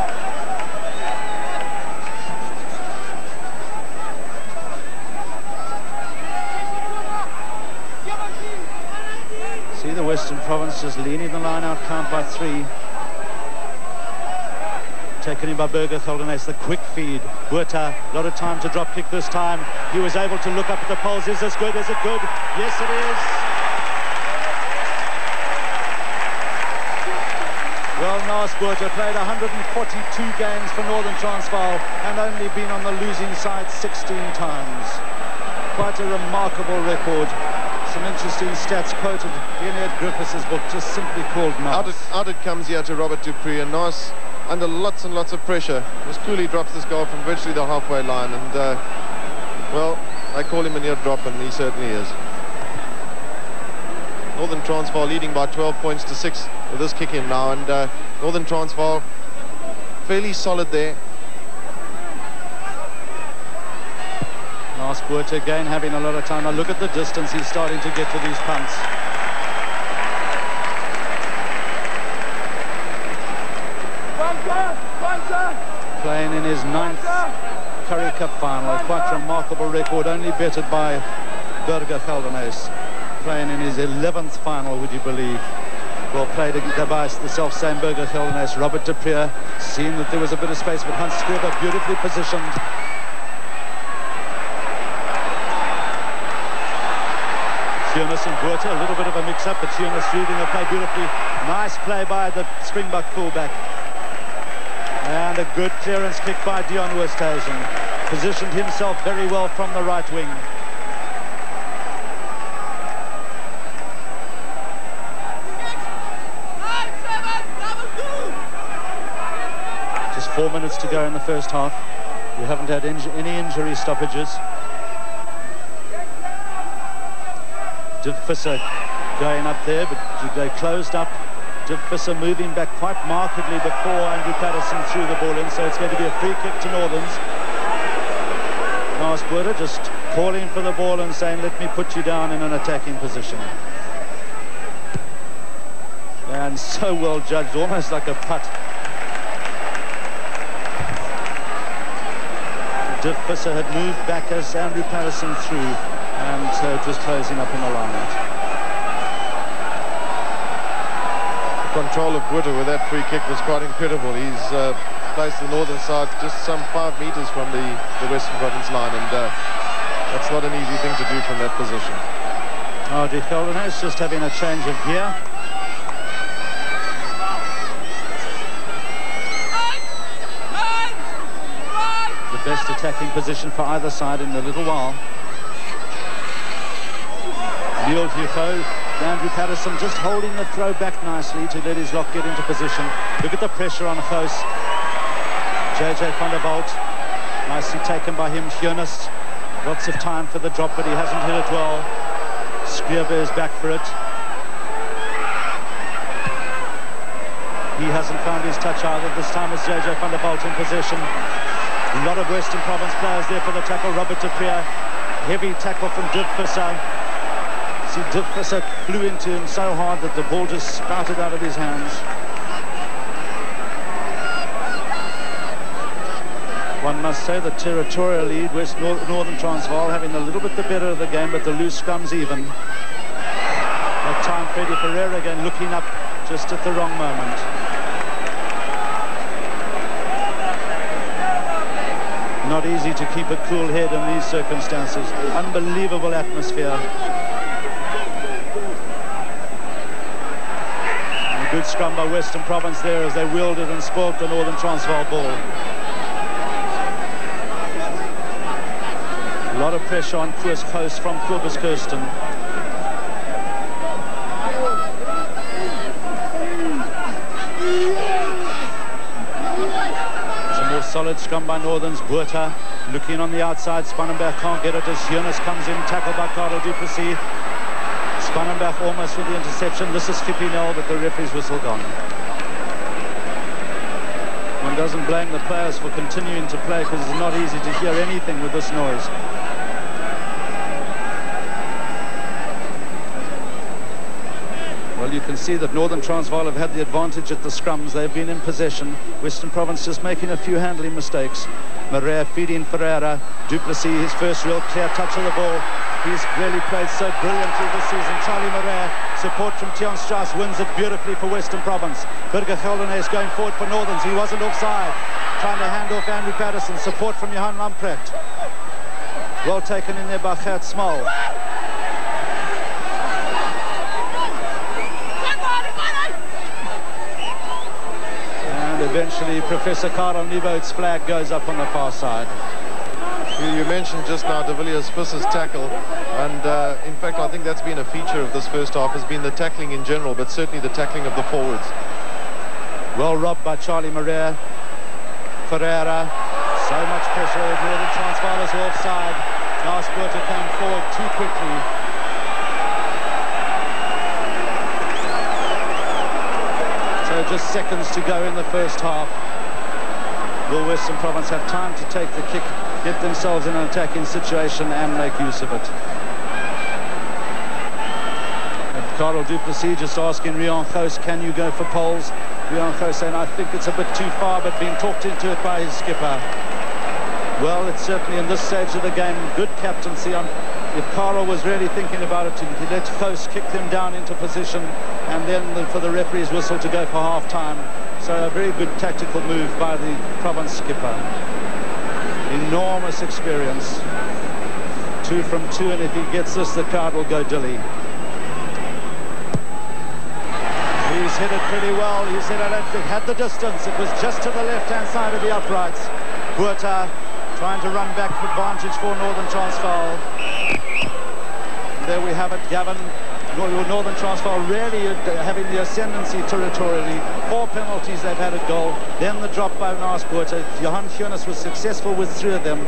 the Western Province just leaning the line out count by three. Taken in by Burger Geldenhuys, the quick feed. Botha, a lot of time to drop kick this time. He was able to look up at the poles. Is this good? Is it good? Yes, it is. Well, Naas Botha played 142 games for Northern Transvaal and only been on the losing side 16 times. Quite a remarkable record some interesting stats quoted in Ed Griffiths' book, just simply called. Out it, out it comes here to Robert du Preez, and Naas under lots and lots of pressure. Just coolly drops this goal from virtually the halfway line, and, uh, well, they call him a near drop, and he certainly is. Northern Transvaal leading by 12 points to 6 with this kick in now, and uh, Northern Transvaal fairly solid there. Botha again having a lot of time. Now look at the distance he's starting to get to these punts. Playing in his ninth Currie Cup final. Quite remarkable record, only bettered by Burger Geldenhuys. Playing in his 11th final, would you believe? Well played by the self-same Burger Geldenhuys. Robert de seeing that there was a bit of space, but Hans Scriba beautifully positioned. Heunis and Botha, a little bit of a mix-up, but Heunis reading the play beautifully. Nice play by the Springbok fullback. And a good clearance kick by Dion Westhuizen. Positioned himself very well from the right wing. Just four minutes to go in the first half. We haven't had any injury stoppages. Visser going up there, but they closed up. Visser moving back quite markedly before Andrew Patterson threw the ball in, so it's going to be a free kick to Northerns. Botha just calling for the ball and saying, let me put you down in an attacking position. And so well judged, almost like a putt. Visser had moved back as Andrew Patterson threw and so it was closing up in the line The control of Botha with that free kick was quite incredible. He's uh, placed the northern side just some five metres from the, the Western Province line and uh, that's not an easy thing to do from that position. Oh, De Geldenhuys just having a change of gear. The best attacking position for either side in a little while. Neil Hugo, Andrew Patterson just holding the throw back nicely to let his lock get into position. Look at the pressure on Gous. JJ van nicely taken by him. Heunis, lots of time for the drop, but he hasn't hit it well. Scriba is back for it. He hasn't found his touch either. This time it's JJ van in possession. A lot of Western Province players there for the tackle. Robert de Heavy tackle from Div Visser. Div Visser flew into him so hard that the ball just spouted out of his hands. One must say the territorial lead, West Northern Transvaal having a little bit the better of the game, but the loose comes even. That time Freddie Ferreira again looking up just at the wrong moment. Not easy to keep a cool head in these circumstances. Unbelievable atmosphere. Good scrum by Western Province there as they wielded and spoilt the Northern Transvaal ball. A lot of pressure on Koos Gous from Kobus Kirsten. Some more solid scrum by Northerns. Botha looking on the outside. Spannenberg can't get it as Heunis comes in, tackled by Carlo du Plessis. Almost with the interception. This is Skippy Nell, but the referee's whistle gone. One doesn't blame the players for continuing to play because it's not easy to hear anything with this noise. Well, you can see that Northern Transvaal have had the advantage at the scrums. They've been in possession. Western Province just making a few handling mistakes. Maria feeding Ferreira. du Plessis, his first real clear touch of the ball. He's really played so brilliantly this season. Charlie Marais, support from Tiaan Strauss, wins it beautifully for Western Province. Burger Geldenhuys going forward for Northerns. He wasn't offside. Trying to hand off Andrew Patterson. Support from Johan Lamprecht. Well taken in there by Gert Smal. And eventually Professor Karel Nieuwoudt's flag goes up on the far side. You, mentioned just now De Villiers tackle, and uh, in fact I think that's been a feature of this first half, has been the tackling in general, but certainly the tackling of the forwards. Well robbed by Charlie Marais, Ferreira, so much pressure, Northern Transvaal is offside. Now Spurter came forward too quickly. So just seconds to go in the first half. Will Western Province have time to take the kick get themselves in an attacking situation and make use of it. And Carel du Plessis just asking Riaan Gous, can you go for poles? Riaan Gous saying, I think it's a bit too far, but being talked into it by his skipper. Well, it's certainly in this stage of the game, good captaincy. On, if Caro was really thinking about it, he let Gous kick them down into position, and then the, for the referee's whistle to go for half-time. So a very good tactical move by the province skipper. Enormous experience. Two from two, and if he gets this, the crowd will go dilly. He's hit it pretty well. He's hit it, had the distance. It was just to the left-hand side of the uprights. Huerta trying to run back for advantage for Northern Transvaal. There we have it, Gavin. Northern Transvaal really uh, having the ascendancy territorially. Four penalties they've had a goal. Then the drop by Naas Johan Heunis was successful with three of them.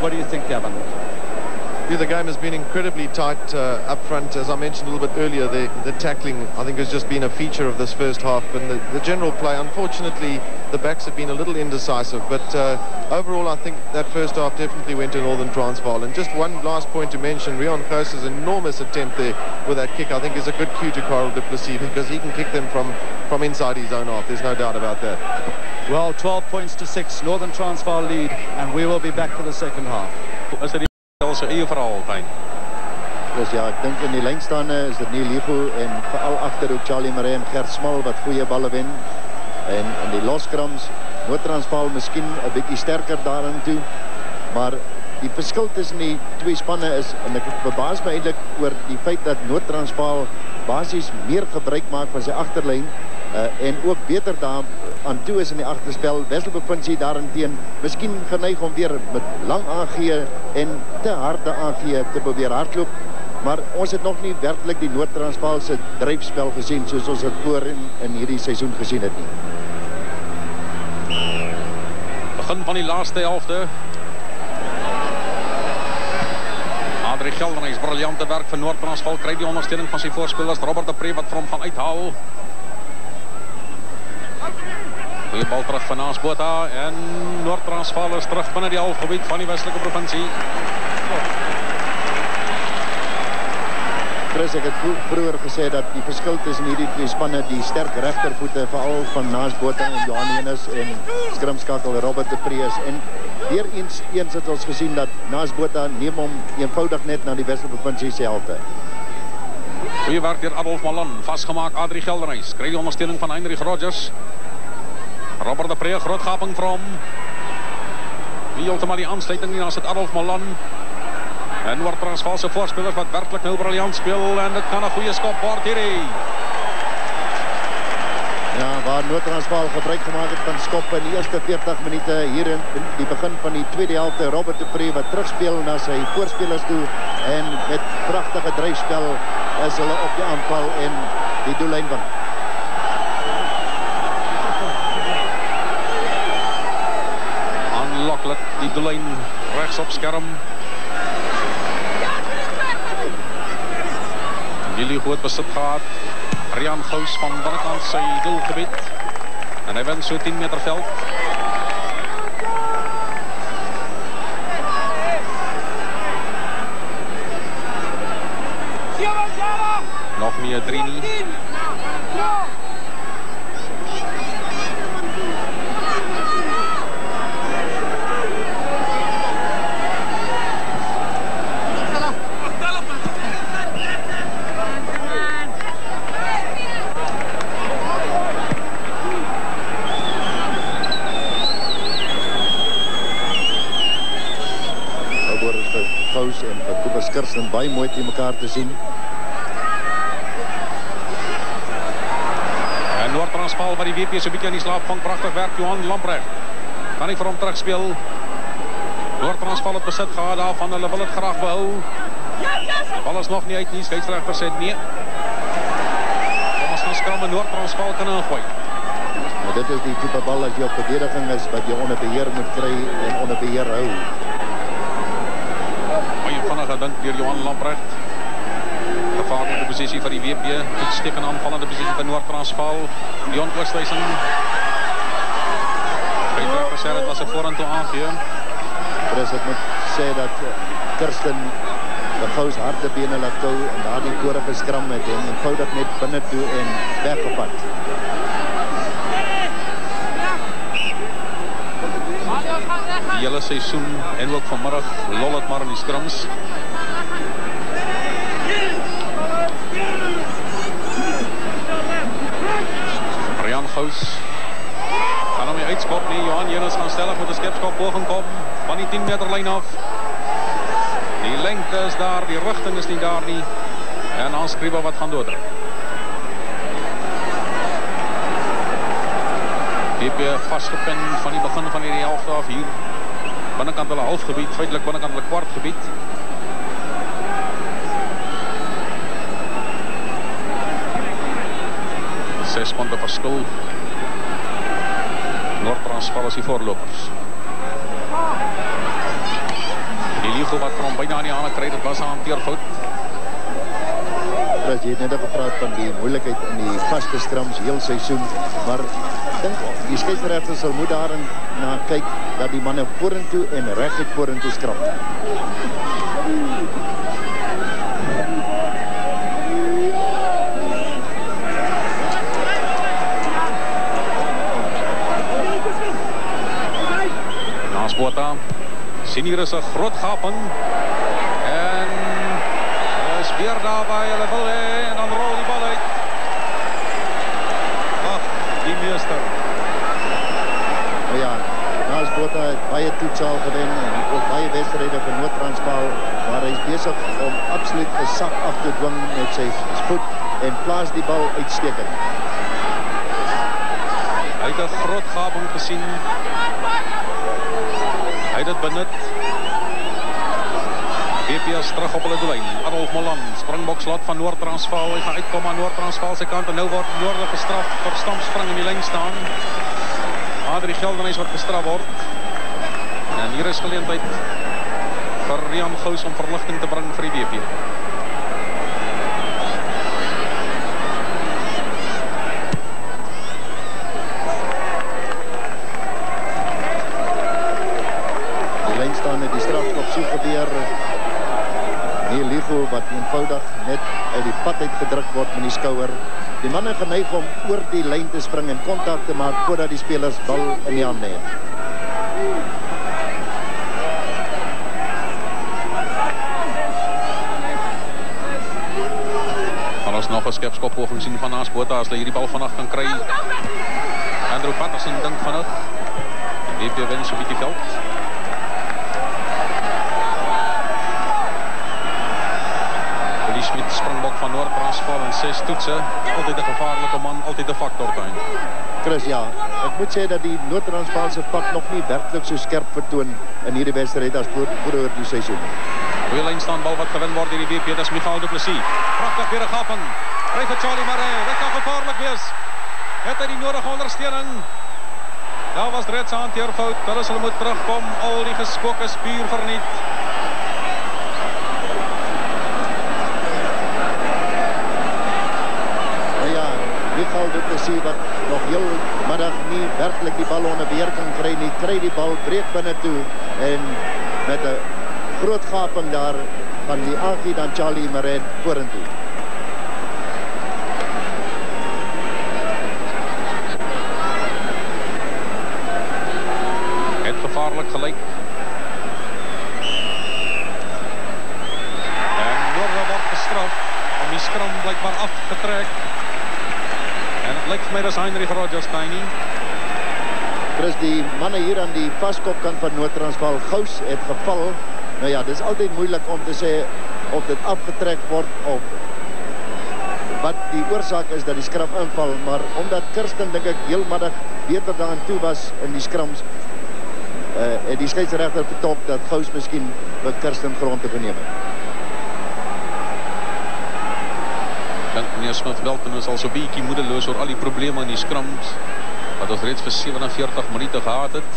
What do you think, Gavin? Yeah, the game has been incredibly tight uh, up front. As I mentioned a little bit earlier, the, the tackling, I think, has just been a feature of this first half. And the, the general play, unfortunately, the backs have been a little indecisive. But uh, overall, I think that first half definitely went to Northern Transvaal. And just one last point to mention, Riaan Gous's enormous attempt there with that kick, I think, is a good cue to Carel du Plessis because he can kick them from, from inside his own half. There's no doubt about that. Well, 12 points to 6, Northern Transvaal lead, and we will be back for the second half. onze eer vooral, Pijn. Dus ja, ik denk in die lijnstaande is het Neil Ligo en vooral achter ook Charlie Marais en Gert Smal wat goede ballen win. En in die loskrams, Noord-Transvaal misschien een beetje sterker daarin toe. Maar die verschil tussen die twee spannen is, en ik verbaas me eigenlijk over die feit dat Noord-Transvaal basis meer gebruik maakt van zijn achterlijn uh, en ook beter daar aan toe is in die agterspel. Wessel bevind sy daarin miskien geneig om weer met lang AG en te harde AG te probeer hardloop. Maar ons het nog nie werklik die Noord-Transvaal se dryfspel gesien soos ons dit voor in, hierdie seisoen gesien het nie. Begin van die laaste helfte. Adrie Gelderhuis, briljante werk van Noord-Transvaal, kry die ondersteuning van sy voorspelers Robert de Pre wat vir hom gaan uithaal. Goeie bal terug van Naas Botha en Noord-Transvaal is terug binnen die halfgebied van die westelike provincie. Chris, ek het vroeger gesê dat die verskil tussen hierdie twee spanne die sterk regtervoete veral van Naas Botha en Johan Enes en skrimskakel Robert de Prees en weer eens eens het ons gesien dat Naas Botha neem hom eenvoudig net na die westelike provincie se helfte. Goeie werk deur Adolf Malan, vasgemaak Adrie Gelderhuis, kry die ondersteuning van Heinrich Rogers. Robert de Pre, groot gaping vir hom. Wie heeltemal die aansluiting nie, dan sit Adolf Malan. En Noord-Transvaal se voorspelers wat werklik nou briljant speel en dit kan 'n goeie skop word hierdie. Ja, waar Noord-Transvaal gebruik gemaak het van skop in die eerste 40 minute hier in, die begin van die tweede helfte. Robert de Pre wat terugspeel na sy voorspelers toe en met pragtige dryfspel is hulle op die aanval en die doellyn van die doellyn rechts op skerm. Jullie goed besit gehad. Rian Gous van binnenkant sy doelgebied. En hy wen so 10 meter veld. Nog meer 3 nie. Kirsten baie mooi teen mekaar te sien. En Noord-Transvaal wat die WP so bietjie aan die slaap vang, pragtig werk Johan Lamprecht. Kan nie vir hom terugspeel. Noord-Transvaal het besit gehad daarvan, hulle wil dit graag behou. Bal is nog nie uit nie, skeieregter sê nee. Kom ons gaan skram en Noord-Transvaal kan ingooi. Maar dit is die tipe bal as jy op verdediging is wat jy onder beheer moet kry en onder beheer hou gedink deur Johan Lamprecht. Gevaarlike posisie vir die WP, uitstekende aanvallende posisie vir Noord-Transvaal. Dion Christensen. Peter gesê dit was 'n vorentoe aangee. Chris het moet sê dat eh, Kirsten gous harde bene laat kou en daardie korige skram met hom eenvoudig net binne toe en weggevat. Die hele seisoen en ook vanmiddag lol het maar in die skrams. Gous. Gaan hom nie uitskop nie. Johan Jenus gaan stellig met 'n skepskop poging kom van die 10 meter lyn af. Die lengte is daar, die rigting is nie daar nie. En dan skryf wat gaan dood. PP vastgepin van die begin van hierdie helft af hier. Binnenkant hulle halfgebied, feitelijk binnenkant hulle kwartgebied. Zes punten verschil. Noord-Transvaal is die voorlopers. Ligo wat van bijna aan die handen krijgt, dat was een hanteerfout. Chris, jy het net gepraat van die moeilikheid in die vaste skrams heel seisoen, maar dink die skeieregter sal moet daarin na kyk dat die manne vorentoe en reguit vorentoe skram. Hier is een groot gapen. En is weer daar bij En dan rolt die bal uit. Ach, die meester. Ja, daar is Botha baie toetsaal gewen en ook baie wedstrijden van Noord-Transpaal. Maar hij is bezig om absoluut gezag af te dwingen met zijn voet En plaats die bal uitstekend. Hij heeft een groot gapen gezien. Hy het dit benut. GPS terug op hulle doellyn. Adolf Molan, Springbok slot van Noord-Transvaal. Hy gaan uitkom aan Noord-Transvaal se kant en nou word Noorde gestraf vir stampspring in die lyn staan. Adri Geldenhuys wat gestraf word. En hier is geleentheid vir Rian Gous om verligting te bring vir die WP. Die lyn staan met die strafskop so gebeur. Die Ligo wat eenvoudig net uit die pad uit gedruk word met die skouer. Die manne geneig om oor die lyn te spring en kontak te maak voordat die spelers bal in die hande het. Maar ons nog 'n skepskop poging sien van Naas Botha as hulle hierdie bal vanaand kan kry. Andrew Patterson dink vinnig. WP wen so bietjie veld. Smit Springbok van Noord-Transvaal en ses toetse. Altyd 'n gevaarlike man, altyd 'n faktor tuin. Chris, ja, ek moet sê dat die Noord-Transvaalse pak nog nie werklik so skerp vertoon in hierdie wedstryd as voor vroeër die seisoen. Goeie lyn staan bal wat gewin word deur die WP, dis Michael Du Plessis. Pragtig weer 'n gaping. Kry vir Charlie Maree. Dit kan gevaarlik wees. Het hy die nodige ondersteuning? Daar was reeds 'n hanteerfout. Hulle sal moet terugkom. Al die geskok is puur verniet. Nou ja, Wat nog heel middag nie werklik die bal onder beheer kan kry nie, kry die bal breed binne toe en met 'n groot gaping daar van die Aggie dan Charlie Maret vorentoe. Het gevaarlik gelyk. En Noorde word gestraf om die skram blykbaar afgetrek. En dit lyk vir my dis Heinrich Rogers Tiny. Chris, die manne hier aan die vaskopkant van Noord-Transvaal, Gous het geval. Nou ja, dis altyd moeilik om te sê of dit afgetrek word of wat die oorsaak is dat die skram inval, maar omdat Kirsten dink ek heelmiddag beter daaraan toe was in die skrams, uh, het die scheidsregter vertolk dat Gous miskien vir Kirsten grond te geneem het. Dink meneer Smith Welton is al so bietjie moedeloos oor al die probleme in die skrams wat ons reeds vir 47 minute gehad het.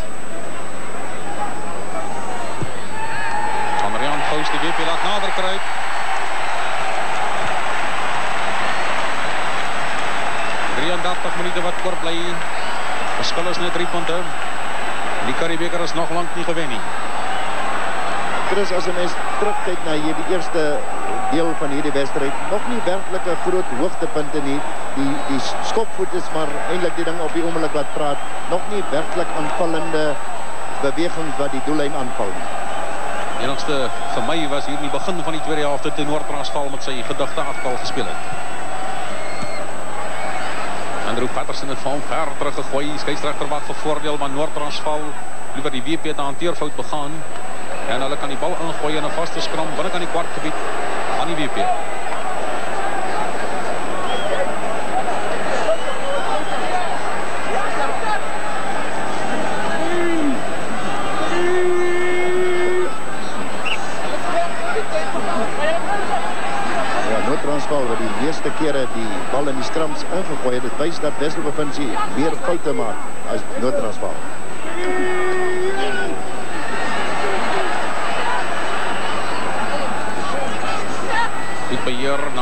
Van Rian Gous die WP laat nader kruip. ...33 minute wat kort bly. Verskil is net 3 punte. Die Karibeker is nog lank nie gewen nie. Chris, as 'n mens terugkyk na hierdie eerste deel van hierdie wedstryd, nog nie werklik 'n groot hoogtepunte nie. Die die skopvoet is maar eintlik die ding op die oomblik wat praat, nog nie werklik aanvallende bewegings wat die doellyn aanval nie. Enigste vir my was hier in die begin van die tweede helfte toe Noord-Transvaal met sy gedigte aftal gespeel het. Andrew Patterson het van ver teruggegooi. Skeieregter wat voordeel van Noord-Transvaal liewer die WP het 'n hanteerfout begaan En hulle kan die bal ingooi in 'n vaste skram binne aan die kwartgebied aan die WP. Transvaal ja, wat die meeste kere die bal in die skrams ingegooi het, dit wys dat Wesel provinsie meer foute maak as Noord-Transvaal.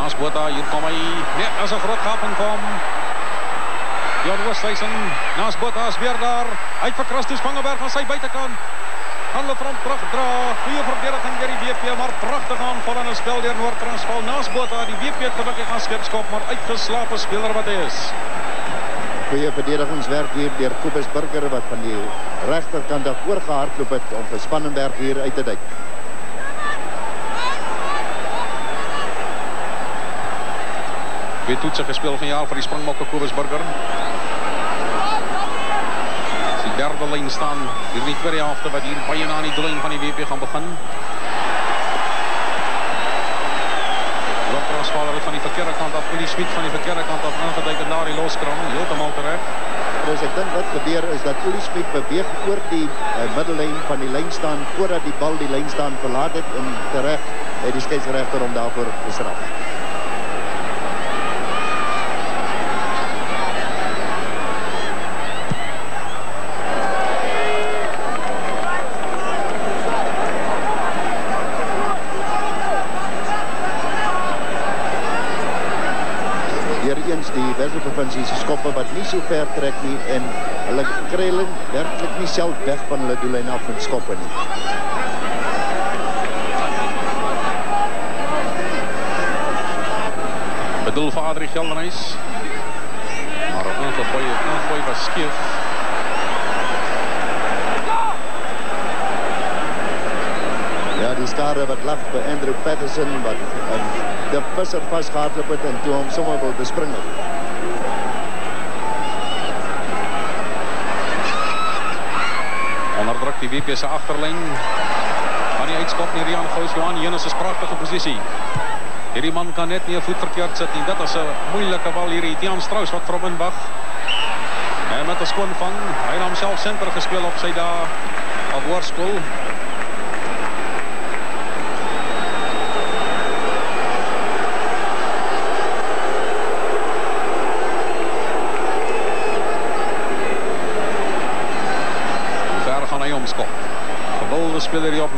Naast Botha. Hier kom hy. Nee, as 'n groot gap en kom. Jan Oosthuizen naast Botha is weer daar. Uit vir Christus Vangeberg aan sy buitekant. Gaan hulle front terugdra. Goeie verdediging deur die WP, maar pragtige aanval in 'n spel deur Noord-Transvaal. Naast Botha die WP het gelukkig gaan skipskop, maar uitgeslaapte speler wat hy is. Goeie verdedigingswerk hier deur Kobus Burger wat van die regterkant af oorgehardloop het om vir Spannenberg hier uit te duik. Twee toetsen gespeeld van jaar voor die Springbokke Kobus Burger. Die derde lyn staan hier in die tweede helfte wat hier baie na die doellyn van die WP gaan begin. Transvaal het van die verkeerde kant af, Willie Smit van die verkeerde kant af aangeduik en daar die loskram, heeltemal terug. Dus ek dink wat gebeur is dat Willie Smit beweeg oor die uh, middellyn van die lyn staan voordat die bal die lyn staan verlaat het en terug het die skeieregter om daarvoor gestraf. provinsie se skoppe wat nie so ver trek nie en hulle kry hulle werklik nie self weg van hulle doellyn af met skoppe nie. Bedoel vir Adrie Geldenhuis. Maar 'n goeie, 'n goeie was skief. Ja, die skare wat lag by Andrew Patterson wat um, die visser vasgehardloop het en toe hom sommer wil bespring het. druk die WP se agterlyn. Van die uitskop nie Rian Gous Johan Jenes is pragtige posisie. Hierdie man kan net nie 'n voet verkeerd sit nie. Dit is 'n moeilike bal hierdie Tian Strauss wat vir hom inwag. En met 'n skoon vang, hy het homself senter gespeel op sy dae op hoërskool.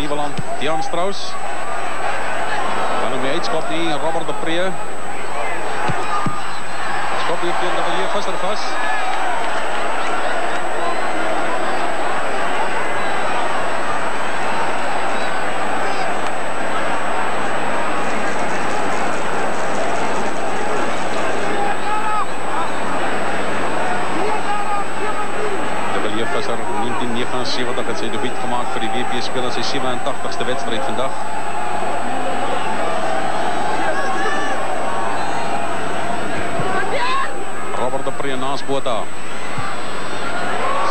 Nieuweland, Jan Strauss. Speel as sy 87ste wedstryd vandag. Robert de Pre naas Botha.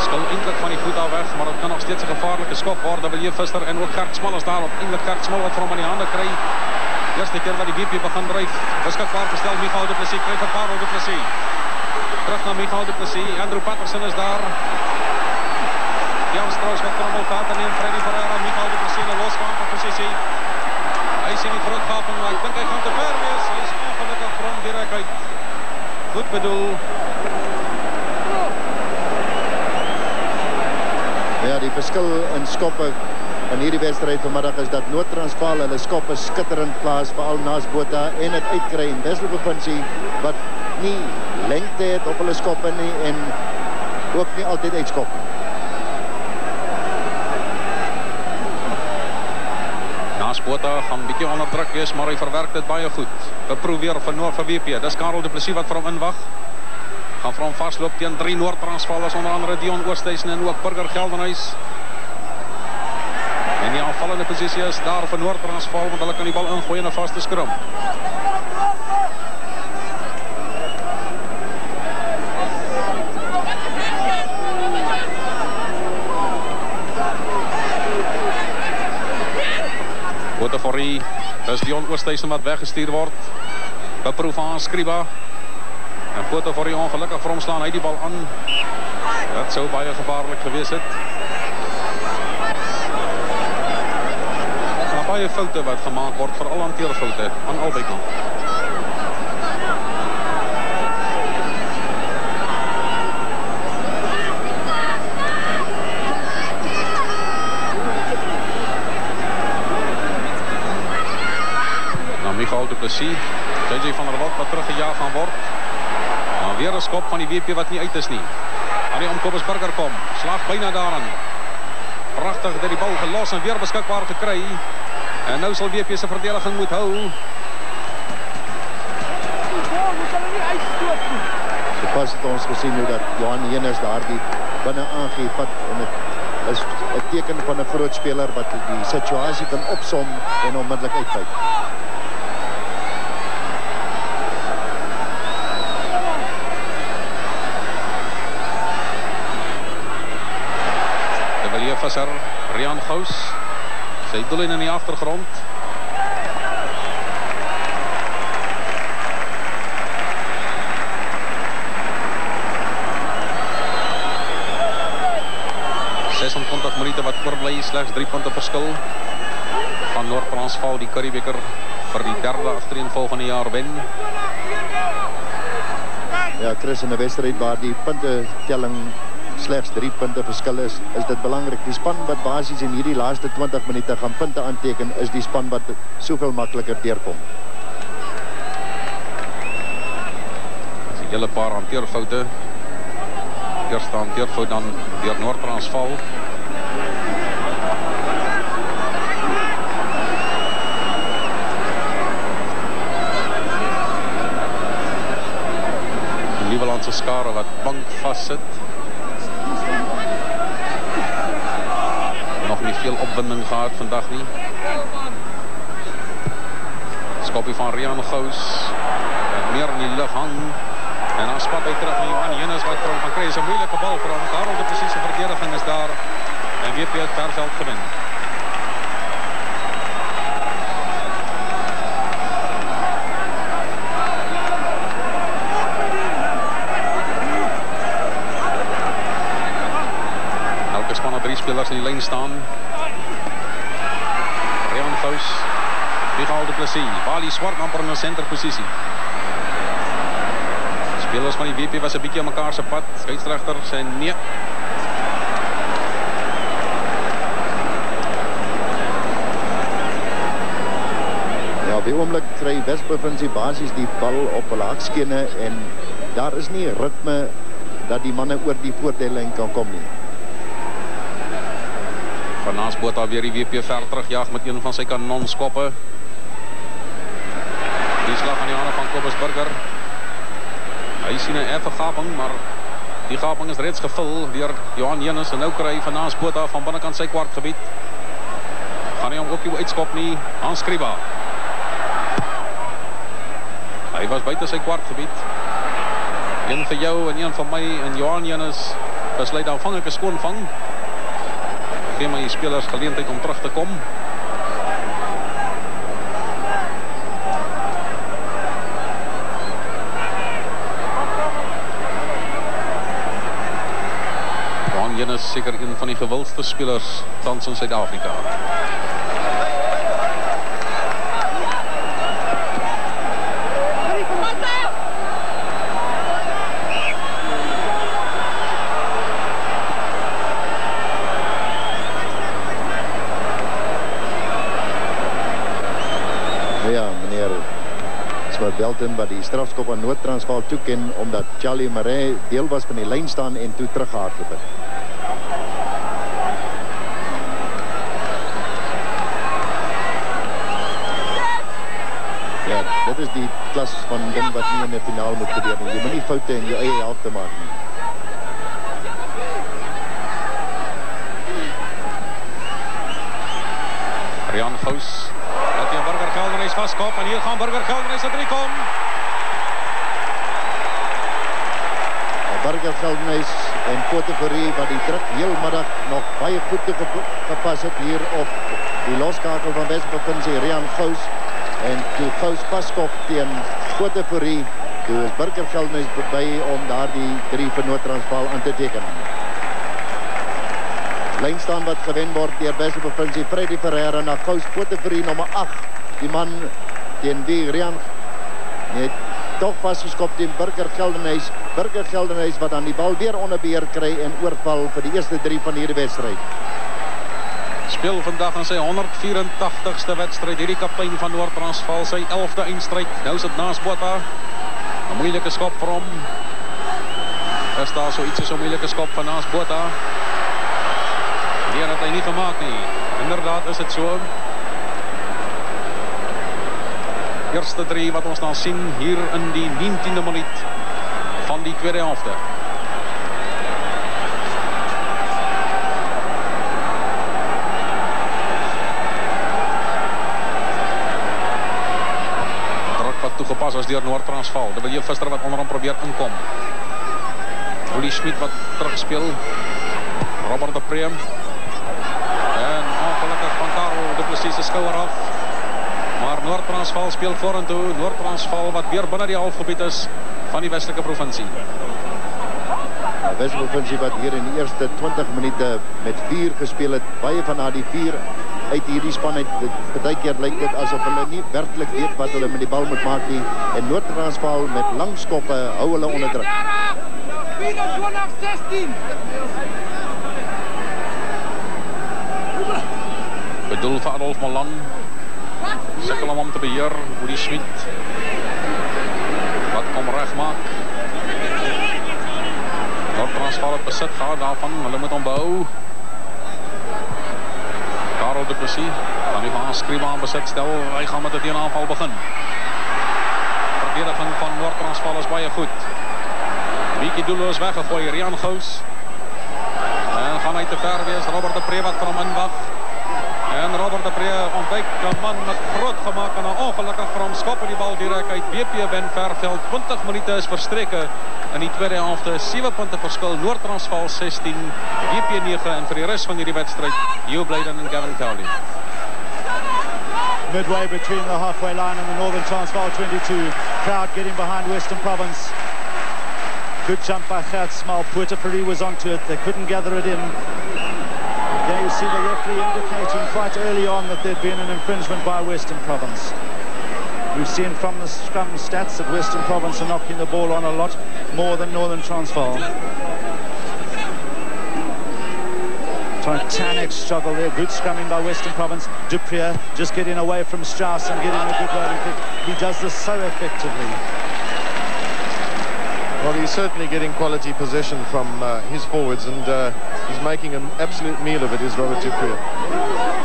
Skil eintlik van die voet af weg, maar dit kan nog steeds 'n gevaarlike skop word. W Visser en ook Gert Smal is daar op. Eintlik Gert Smal wat vir hom aan die hande kry. Eerste keer wat die WP begin dryf. Beskikbaar gestel Michael de Plessis kry vir Karel de Plessis. Terug na Michael de Plessis. Andrew Patterson is daar. Jan Strauss wat trommel gaat en neemt Freddy Ferreira, Michael de Plessis in losgaan van positie. Hij sien die teruggapen, maar ik denk hij gaat te ver wees. Hij is ongelukkig grond direct uit. Goed bedoel. Ja, die verskil in skoppe in hierdie wedstryd vanmiddag is dat Noord-Transvaal hulle skoppe skitterend plaas veral naas Botha en dit uitkry en Wesel provinsie wat nie lengte het op hulle skoppe nie en ook nie altyd uitskop nie. Botha gaan bietjie onder druk wees, maar hy verwerk dit baie goed. Beproef weer van Noord vir WP. Dis Karel de Plessis wat vir hom inwag. Gaan vir hom vasloop teen drie Noord-Transvaalers onder andere Dion Oosthuizen en ook Burger Geldenhuis. En die aanvallende posisie is daar vir Noord-Transvaal want hulle kan die bal ingooi in 'n vaste skrum. Botaforie. Dis Dion Oosthuizen wat weggestuur word. Beproef aan Skriba. En Botaforie ongelukkig vir hom slaan hy die bal aan. Dit sou baie gevaarlik gewees het. Maar baie foute wat gemaak word, veral hanteerfoute aan albei kante. Plessis. JJ van der Walt wat teruggejaag gaan word. Maar weer 'n skop van die WP wat nie uit is nie. Aan die omkopers Burger kom. Slag byna daarin. Pragtig dat die bal gelos en weer beskikbaar gekry. En nou sal WP se verdediging moet hou. Sopas het ons gesien hoe dat Johan Hennis daardie binne aangeef wat en dit is 'n teken van 'n groot speler wat die situasie kan opsom en onmiddellik uitfeit. De Villiers visser Rian Gous. Sy doel in die agtergrond. ...26 minute wat oorbly, slegs 3 punte verskil. Van Noord-Transvaal die Curriebeeker vir die derde agtereenvolgende jaar wen. Ja, Chris in 'n wedstryd waar die punte telling slegs 3 punte verskil is, is dit belangrik. Die span wat basies in hierdie laaste 20 minute gaan punte aanteken, is die span wat soveel makliker deurkom. Dis 'n hele paar hanteerfoute. Eerste hanteerfout dan deur Noord-Transvaal. Lieweland se skare wat bank vassit. Nog nie veel opwinding gehad vandag nie. Skoppie van Rian Gous. Meer in die lug hang. En dan spat hy terug na Johan Jennis wat vir hom gaan kry. Dis 'n moeilike bal vir hom. Daarom die presiese verdediging is daar. En WP het Versveld gewen. Elke span het drie spelers in die lyn staan. Rian Gous. Michael de Plessis. Bali Swart amper in 'n senterposisie. Spelers van die WP was 'n bietjie aan mekaar se pad. Skeieregter sê nee. Ja, op die oomblik kry Wes-provinsie basies die bal op hulle hakskene en daar is nie ritme dat die manne oor die voordeellyn kan kom nie. Van Naasbotha weer die WP ver terugjaag met een van sy kanonskoppe. Die slag aan die hande van Kobus Burger. Hy sien 'n effe gaping, maar die gaping is reeds gevul deur Johan Jenus en nou kry Van Naasbotha van binnekant sy kwartgebied. Gaan hy hom ook nie uitskop nie. Hans Kriba. Hy was buite sy kwartgebied. Een vir jou en een vir my en Johan Jenus besluit ek 'n skoon vang. Gee my spelers geleentheid om terug te kom. Johan Jenus seker een van die gewildste spelers tans in Suid-Afrika. Ja, meneer Smit Belton wat die strafskop aan Noord-Transvaal toeken omdat Charlie Maree deel was van die lyn staan en toe teruggehardloop het. Ja, dit is die klas van ding wat nie in 'n finaal moet gebeur nie. Jy moet nie foute in jou eie helfte maak nie. Rian Gous. Laat die Burger Geldenhuis vaskop en hier gaan Burger Geldenhuis se drie kom. Burger Geldenhuis en Potteferie wat die druk heel middag nog baie goed toegepas het hier op die loskakel van Wes-provinsie Rian Gous en toe Gous paskop teen Potteferie toe is Burger Geldenhuis by om daardie drie vir Noord-Transvaal aan te teken. Lyn staan wat gewen word deur Wes-provinsie Freddy Ferreira na Gous Potteferie nommer 8 die man teen wie Rian net toch vasgeskop teen Burger Geldenhuis. Burger Geldenhuis wat dan die bal weer onder beheer kry en oorval vir die eerste drie van hierdie wedstryd. Speel vandag aan sy 184ste wedstryd. Hierdie kaptein van Noord-Transvaal sy 11de eindstryd. Nou sit naas Botha. 'n Moeilike skop vir hom. Is daar so iets so 'n moeilike skop van naas Botha? Nee, dat hy nie gemaak nie. Inderdaad is dit so. Eerste drie wat ons dan sien hier in die 19de minuut van die tweede helfte. Toegepas as deur Noord-Transvaal. Dit wil jy Visser wat onder hom probeer inkom. Willie Schmidt wat terugspeel. Robert de Preem. En ongelukkig van Karel de Plessis se skouer af. Maar Noord-Transvaal speel vorentoe. Noord-Transvaal wat weer binne die halfgebied is van die Westelike provinsie. Die Westelike provinsie wat hier in die eerste 20 minute met 4 gespeel het. Baie van daardie 4 uit hierdie span uit keer lyk dit asof hulle nie werklik weet wat hulle met die bal moet maak nie en Noord-Transvaal met lang skoppe hou hulle onder druk. 24-16. Bedoel vir Adolf Malan. Sukkel om te beheer, Woody Schmidt. Wat kom reg maak. Noord-Transvaal het besit gehad daarvan, hulle moet hom. Karel de Plessis. Kan nu gaan Skriba aan bezet stel. Hij gaat met de aanval beginnen. Verdediging van Noord-Transvaal is baie goed. Miki Doelo is weggegooid. Rian Gous. En gaan hij te ver wees. Robert de Pre wat van hem inwacht. Minuten is verstreken in die tweede helft. 7 punten verschil. Noord-Transvaal 16, BP 9 en voor de rest van die wedstrijd Hugh Bladen en Gavin Cowley. Midway between the halfway line and the Northern Transvaal 22. Crowd getting behind Western Province. Good jump by Gert Smal. Puerto Peri was onto it. They couldn't gather it in. There you see the referee indicating quite early on that there'd been an infringement by Western Province. We've seen from the scrum stats that Western Province are knocking the ball on a lot more than Northern Transvaal. Titanic struggle there. Good scrumming by Western Province. du Preez just getting away from Strauss and getting a good loading kick. He does this so effectively. Well, he's certainly getting quality possession from uh, his forwards, and uh, he's making an absolute meal of it, is Robert du Preez.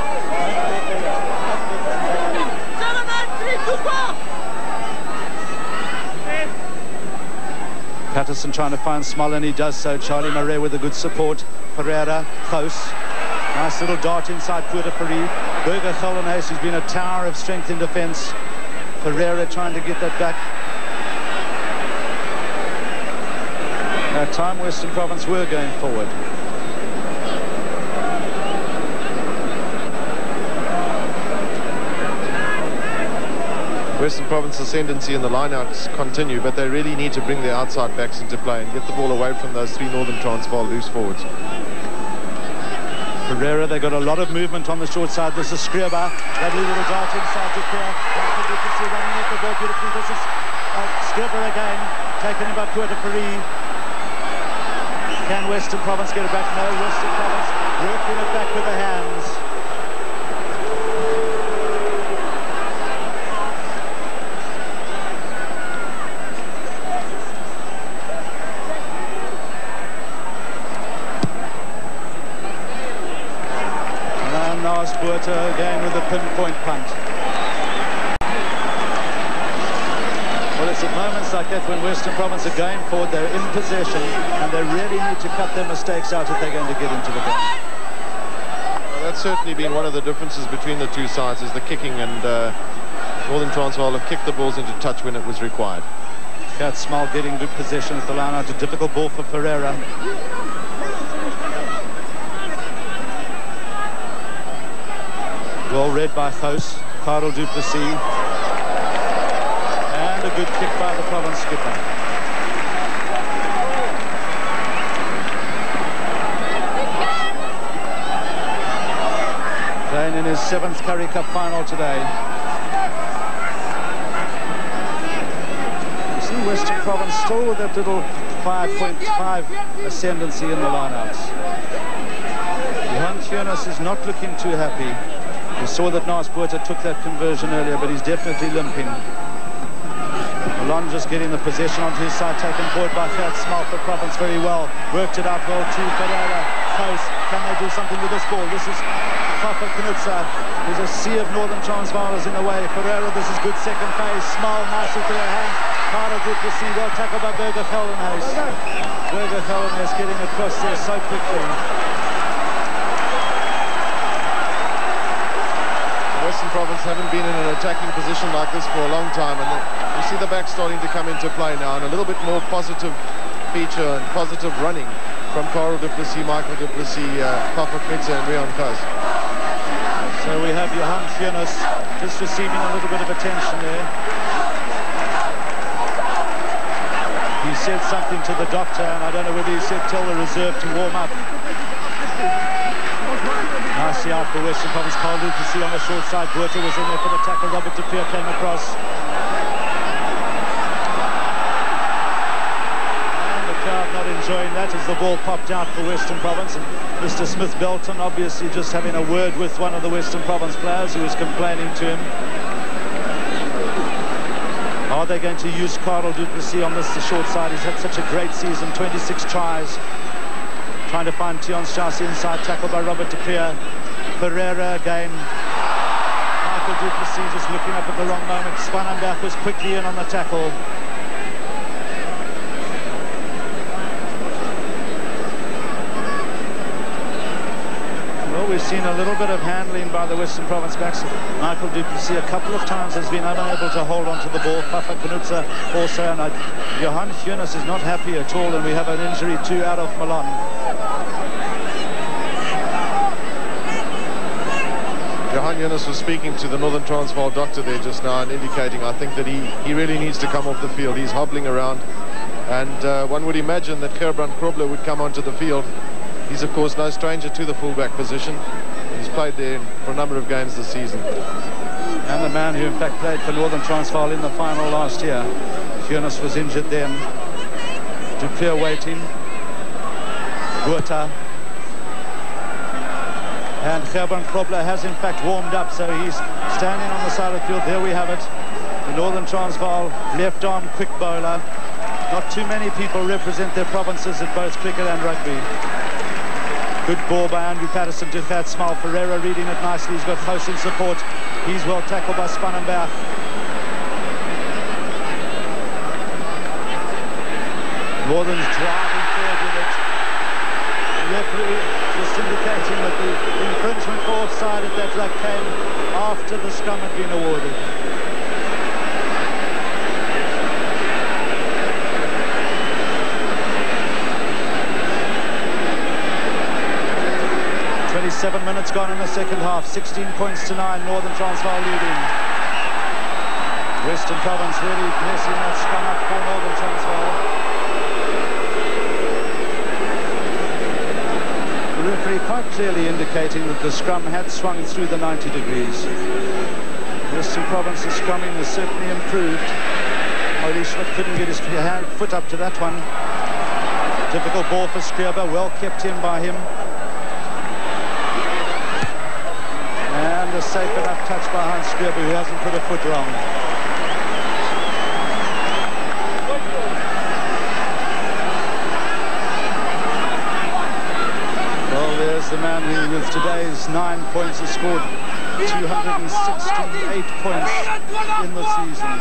Patterson trying to find Smal, and he does so. Charlie Marais with a good support. Ferreira, close. Nice little dart inside Puerto Peri. Burger Geldenhuys, who's been a tower of strength in defence. Ferreira trying to get that back. That time Western Province were going forward. Western Province ascendancy in the lineouts continue, but they really need to bring their outside backs into play and get the ball away from those three Northern Transvaal loose forwards. Ferreira, they've got a lot of movement on the short side. This is Scriba. Lovely little dart inside to Pierre. running at the ball beautifully. This is uh, Scriba again, taken in by Puerto. Can Western Province get it back? No, Western Province working it back with the hands. And Naas Botha again with a pinpoint punt. Well, it's at moments like that when Western Province are going forward, they're in possession, and they really need to cut their mistakes out if they're going to get into the game. Well, that's certainly been one of the differences between the two sides is the kicking and uh, Northern Transvaal have kicked the balls into touch when it was required. Gert Smal getting good possession at the line out. A difficult ball for Ferreira. Well read by Gous, Carel du Plessis. And a good kick by the province skipper. Playing in his seventh Currie Cup final today. You see Western Province still with that little 5.5 ascendancy in the lineouts. Johan Heunis is not looking too happy. We saw that Naas Botha took that conversion earlier, but he's definitely limping. Malone just getting the possession onto his side, taken forward by Gert Smal for Province very well. Worked it out well to Ferreira. Close. Can they do something with this ball? This is Faffa Knoetze. There's a sea of Northern Transvaal is in the way. Ferreira, this is good second phase. Smal, nicely to their hand. Carter good to see. Well tackled by Burger Geldenhuys. Burger Geldenhuys getting across there so quickly. Haven't been in an attacking position like this for a long time and you see the back starting to come into play now and a little bit more positive feature and positive running from Carel du Plessis, Michael du Plessis, uh, Faffa Knoetze and Riaan Gous. So we have Johan Heunis just receiving a little bit of attention there. He said something to the doctor and I don't know whether he said tell the reserve to warm up. Out for Western Province. Carel du Plessis on the short side. Botha was in there for the tackle. Robert de came across. And the crowd not enjoying that as the ball popped out for Western Province. And Mr. Smith Belton obviously just having a word with one of the Western Province players who was complaining to him. Are they going to use Carel du Plessis on this the short side? He's had such a great season, 26 tries. Trying to find Tiaan Strauss inside, tackled by Robert de. Ferreira again. Michael du Plessis just looking up at the wrong moment. Spanenberg was quickly in on the tackle. Well, we've seen a little bit of handling by the Western Province backs. Michael du Plessis a couple of times has been unable to hold on to the ball. Faffa Knoetze also. And I, Johan Heunis is not happy at all. And we have an injury too out of Milan. Johan Heunis was speaking to the Northern Transvaal doctor there just now and indicating I think that he, he really needs to come off the field. He's hobbling around and uh, one would imagine that Gerbrand Grobler would come onto the field. He's of course no stranger to the fullback position. He's played there for a number of games this season. And the man who in fact played for Northern Transvaal in the final last year. Heunis was injured then. du Preez waiting. Botha and Gerbrand Grobler has in fact warmed up, so he's standing on the side of the field. There we have it. The Northern Transvaal left arm quick bowler. Not too many people represent their provinces at both cricket and rugby. Good ball by Andrew Patterson to Gert Smal. Ferreira reading it nicely. He's got close in support. He's well tackled by Spanenberg. Northern's driving forward with it. Referee indicating that the infringement offside at that ruck came after the scrum had been awarded. Twenty-seven minutes gone in the second half. 16 points to nine. Northern Transvaal leading. Western Province really messing that scrum up for Northern Transvaal. The referee quite clearly indicating that the scrum had swung through the 90 degrees. Western Province's scrumming has certainly improved. Uli Schmidt couldn't get his hand, foot up to that one. Difficult ball for Scriba, well kept in by him. And a safe enough touch by Hans Scriba, who hasn't put a foot wrong. the man who with today's nine points has scored 268 points in the season.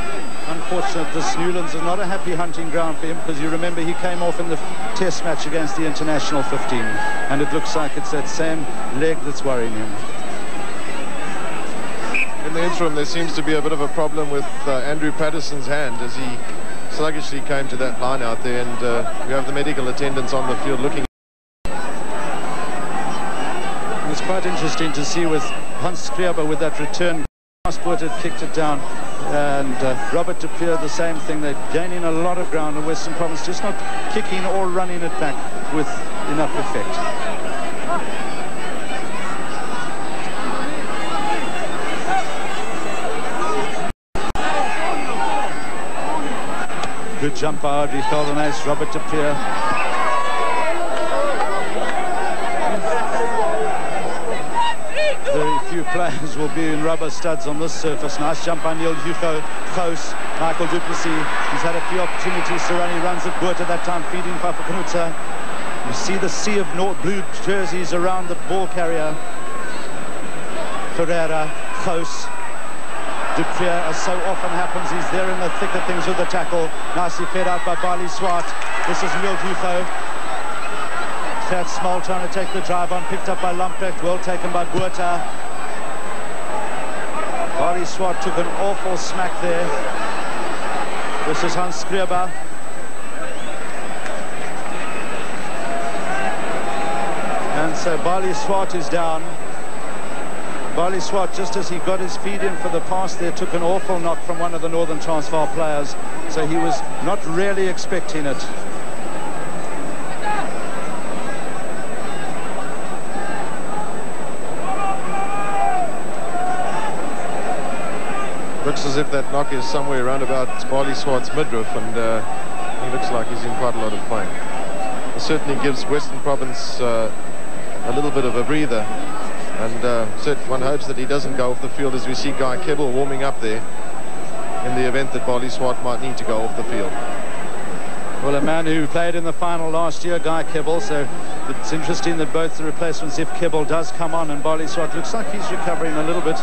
Unfortunate, this Newlands is not a happy hunting ground for him because you remember he came off in the test match against the international 15 and it looks like it's that same leg that's worrying him. In the interim, there seems to be a bit of a problem with uh, Andrew Patterson's hand as he sluggishly came to that line out there and uh, we have the medical attendants on the field looking It's quite interesting to see with Hans Scriba with that return. Passport had kicked it down. And uh, Robert de the same thing. They're gaining a lot of ground in Western Province, just not kicking or running it back with enough effect. Good jump by Adrie Geldenhuys, Robert de. few players will be in rubber studs on this surface. Nice jump by Neil Hugo, Gous, Michael du Plessis. He's had a few opportunities. He runs at Botha that time, feeding Faffa Knoetze. You see the sea of North blue jerseys around the ball carrier. Ferreira, Gous, du as so often happens, he's there in the thick of things with the tackle. Nicely fed out by Balie Swart. This is Neil Hugo. Gert Smal trying to take the drive on, picked up by Lamprecht, well taken by Botha. Balie Swart took an awful smack there. This is Hans Scriba. And so Balie Swart is down. Balie Swart, just as he got his feet in for the pass there, took an awful knock from one of the Northern Transvaal players. So he was not really expecting it. Looks as if that knock is somewhere around about Balie Swart's midriff, and uh, he looks like he's in quite a lot of pain. It certainly gives Western Province uh, a little bit of a breather and uh, one hopes that he doesn't go off the field as we see Guy Kebble warming up there in the event that Balie Swart might need to go off the field. Well, a man who played in the final last year, Guy Kebble, so it's interesting that both the replacements, if Kebble does come on and Balie Swart looks like he's recovering a little bit,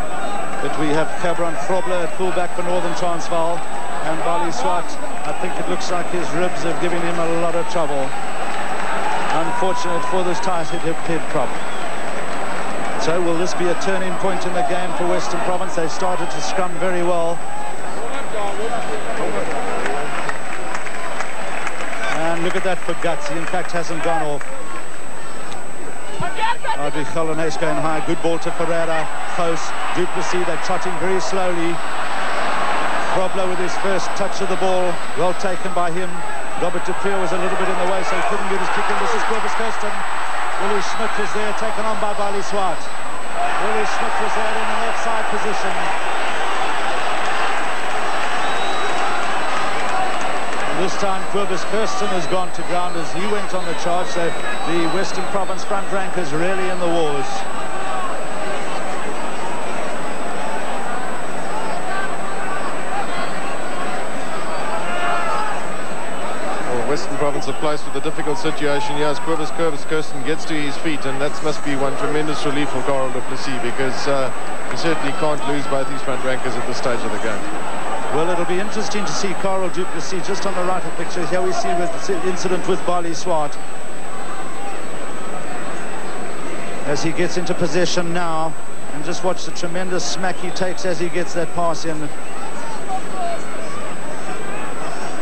but we have Gerbrand Grobler at fullback for Northern Transvaal, and Balie Swart, I think it looks like his ribs have given him a lot of trouble. Unfortunate for this tight hip head prop. So will this be a turning point in the game for Western Province? They started to scrum very well. And look at that for Guts. He in fact hasn't gone off. Adrie Geldenhuys going high. Good ball to Ferreira. Close. du Plessis. They're trotting very slowly. Grobler with his first touch of the ball. Well taken by him. Robert du Preez was a little bit in the way, so he couldn't get his kick in. This is Kobus Kirsten. Uli Schmidt is there, taken on by Balie Swart. Uli Schmidt was there in an offside position. This time Kobus Kirsten has gone to ground as he went on the charge, so the Western Province front rank is really in the wars. Western Province are placed with a difficult situation here as Cobus Kobus Kirsten gets to his feet and that must be one tremendous relief for Carel du Plessis because uh, he certainly can't lose both his front rankers at this stage of the game. Well, it'll be interesting to see Carel du Plessis just on the right of the picture. Here we see the incident with Balie Swart. As he gets into possession now, and just watch the tremendous smack he takes as he gets that pass in.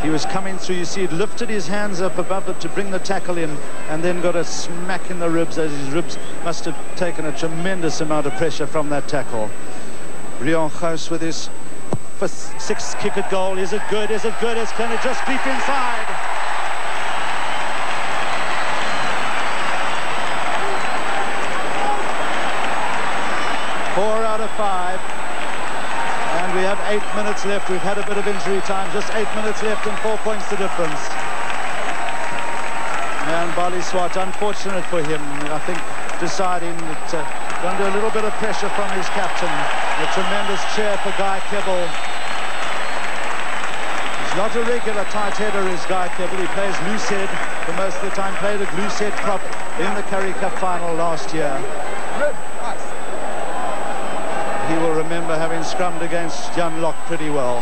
He was coming through, you see, he lifted his hands up above it to bring the tackle in and then got a smack in the ribs as his ribs must have taken a tremendous amount of pressure from that tackle. Riaan Gous with his fifth, sixth kick at goal. Is it good? Is it good? Is can it just creep inside? Four out of five And we have eight minutes left. We've had a bit of injury time. Just eight minutes left and four points the difference. And Balie Swart, unfortunate for him, I think, deciding that uh, under a little bit of pressure from his captain. A tremendous cheer for Guy Kebble. He's not a regular tight header, is Guy Kebble. He plays loose head for most of the time, played a loose head prop in the Currie Cup final last year he will remember having scrummed against Jan Locke pretty well.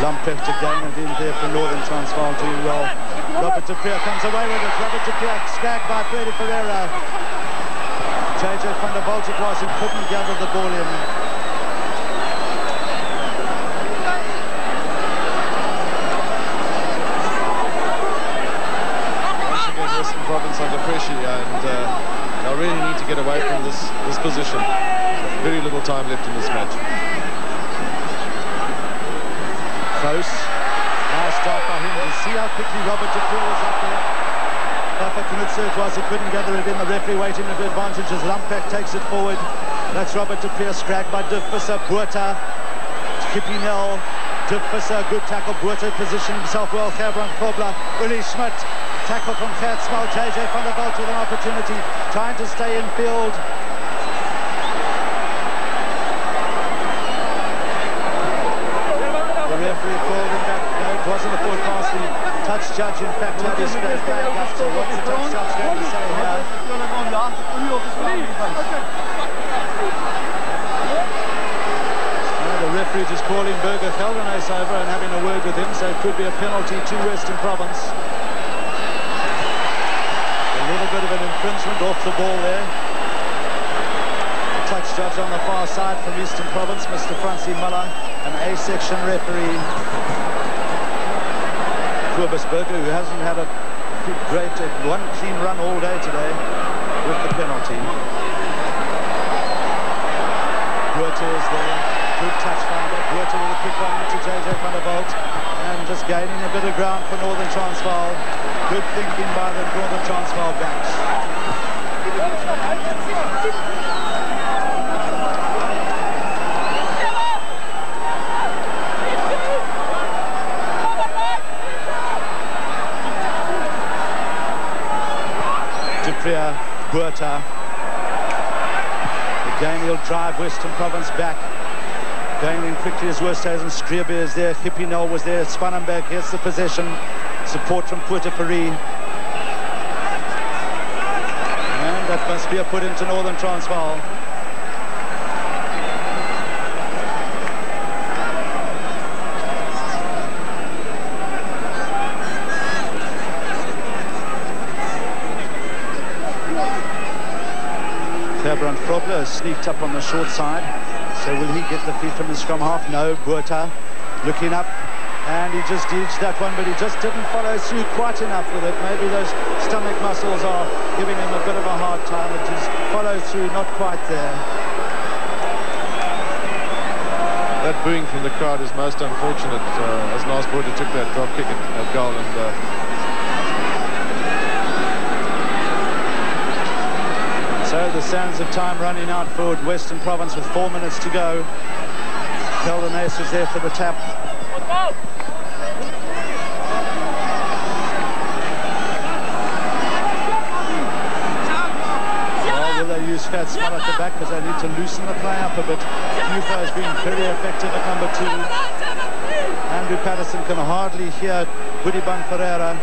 Lamprecht again and in there for Northern Transvaal doing well. Robert de comes away with it. Robert Preez snagged by Freddie Ferreira. JJ der Walt it was who couldn't gather the ball in. Western province under pressure and uh, they'll really need to get away from this, this position. Very little time left in this match. Close. Nice start by him. You see how quickly Robert du Preez was up there. Faffa Knoetze it was, he couldn't gather it in. The referee waiting with advantage as takes it forward. That's Robert de scragged by De Visser, Botha. Kippy Nel. De good tackle. Botha positioned himself well. Gerbrand Grobler. Uli Schmidt. Tackle from Gert Smal. JJ van der Walt with an opportunity. Trying to stay in field. The referee called him back. No, it wasn't a foot past the touch judge. In fact, had his flag up. So what's the touch judge going to say here? the referee just calling Burger Geldenhuis over and having a word with him, so it could be a penalty to Western Province. A little bit of an infringement off the ball there. The touch judge on the far side from Eastern Province, Mr. Francie Muller, an A-section referee. Burger, who hasn't had a great, uh, one clean run all day today with the penalty. Botha is there. Good touch finder. With a quick one to JJ van der Walt. And just gaining a bit of ground for Northern Transvaal. Good thinking by the Northern Transvaal backs. du Preez, Botha. Again, Western Province back. Going in quickly as Westhuizen. Scriba is there. Hippinel was there. Spannenberg gets the possession. Support from Puerto. And that must be a put into Northern Transvaal. Gerbrand Grobler has sneaked up on the short side. So will he get the feed from the scrum half? No, Botha looking up and he just edged that one, but he just didn't follow through quite enough with it. Maybe those stomach muscles are giving him a bit of a hard time. It is follow through, not quite there. That booing from the crowd is most unfortunate uh, as Naas Botha took that drop kick at, at goal and uh, So the sounds of time running out for Western Province with four minutes to go. Kelvin Ace is there for the tap. Use Fat Smart at the back because they need to loosen the play up a bit. Yufa has been very effective at number two. Andrew Patterson can hardly hear Budiban Ferreira.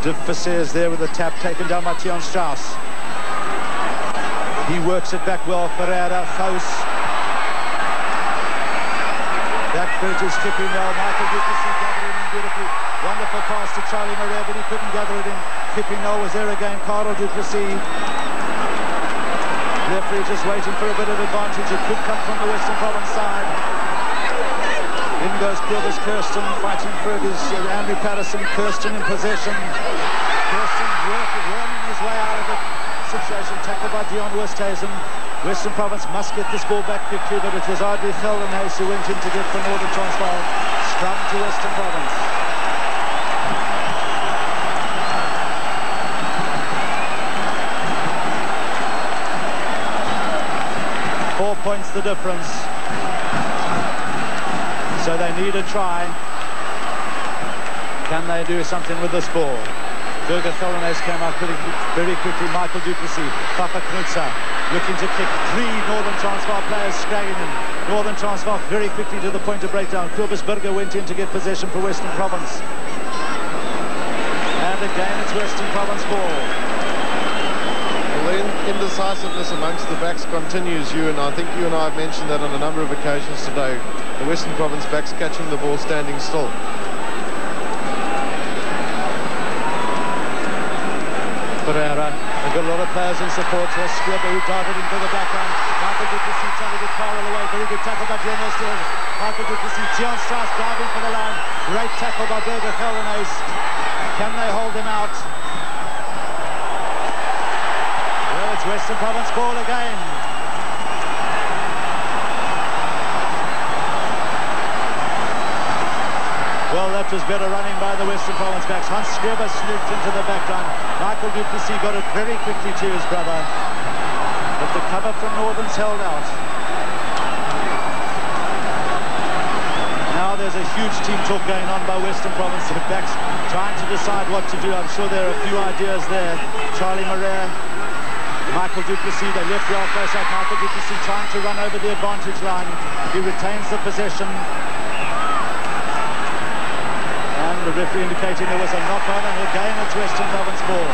De is there with a tap taken down by Tiaan Strauss. He works it back well, Ferreira, Gous. That is skipping now. Michael Dickerson gathered in beautifully. Wonderful pass to Charlie Marais, but he couldn't gather it in. Kipping now was there again, Carel du Plessis. Referee just waiting for a bit of advantage. It could come from the Western Province side. Goes Kobus Kirsten fighting Fergus, uh, Andrew Patterson, Kirsten in possession. Kirsten working, his way out of the situation, tackled by Dion Westhuizen. Western Province must get this ball back quickly, but it was Adrie Geldenhuys who went in to get for Northern Transvaal. Scrum to Western Province. Four points the difference. Need a try. Can they do something with this ball? Burger Thorones came out pretty, very quickly. Michael Duplessis, Faffa Knoetze looking to kick three Northern Transvaal players scragging him. Northern Transvaal very quickly to the point of breakdown. Kobus Burger went in to get possession for Western Province. And again it's Western Province ball. The indecisiveness amongst the backs continues, you and I think you and I have mentioned that on a number of occasions today. The Western Province backs catching the ball standing still. Pereira, they've got a lot of players in support. Here's Scriba who darted into the background. Michael du Plessis trying to get Carl away. Very good tackle by John Westfield. Michael Duplessis, Tiaan Strauss diving for the line. Great tackle by Burger Geldenhuys. Can they hold him out? Western Province goal again. Well, that was better running by the Western Province backs. Hans Scriba snooped into the back line. Michael du Plessis got it very quickly to his brother. But the cover from Northern's held out. Now there's a huge team talk going on by Western Province. The backs trying to decide what to do. I'm sure there are a few ideas there. Charlie Marais Michael du Plessis, they left well close out. Michael du Plessis trying to run over the advantage line. He retains the possession. And the referee indicating there was a knock on and again it's Western Province ball.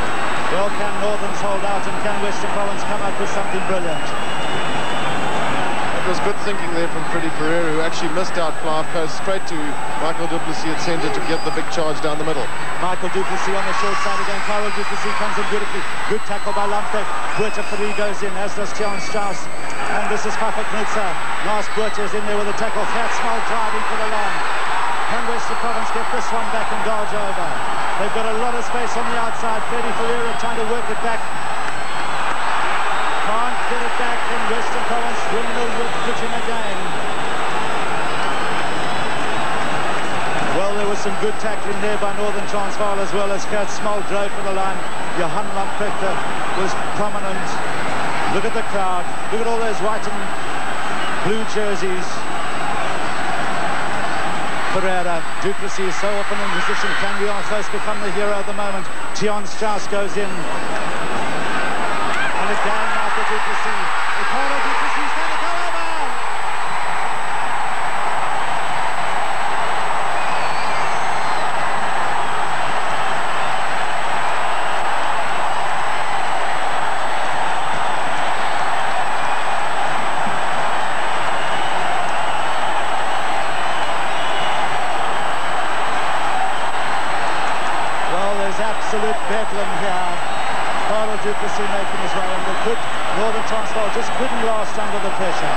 Well, can Northerns hold out and can Western Province come up with something brilliant? Was good thinking there from Freddy Ferreira, who actually missed out Coast straight to Michael du Plessis at centre to get the big charge down the middle. Michael du Plessis on the short side again. Carl du Plessis comes in beautifully. Good tackle by Lamprecht. Buerta Ferry goes in, as does Tiaan Strauss. And this is Faffa Knoetze. Naas Botha is in there with a tackle. Fat small driving for the line. Can Western Province get this one back and dodge over? They've got a lot of space on the outside. Freddy Ferreira trying to work it back can't get it back in Western Province. Windmill with pitching again. Well, there was some good tackling there by Northern Transvaal as well as Gert Smal drove for the line. Johan Lamprechter was prominent. Look at the crowd. Look at all those white and blue jerseys. Ferreira, Duplessis is so often in position. Can we almost become the hero of the moment? Tiaan Strauss goes in. And again, Michael du Plessis. Ricardo du Plessis going to go over. Well, there's absolute bedlam here. Carel du Plessis making his way, and the good Northern Transvaal just couldn't last under the pressure.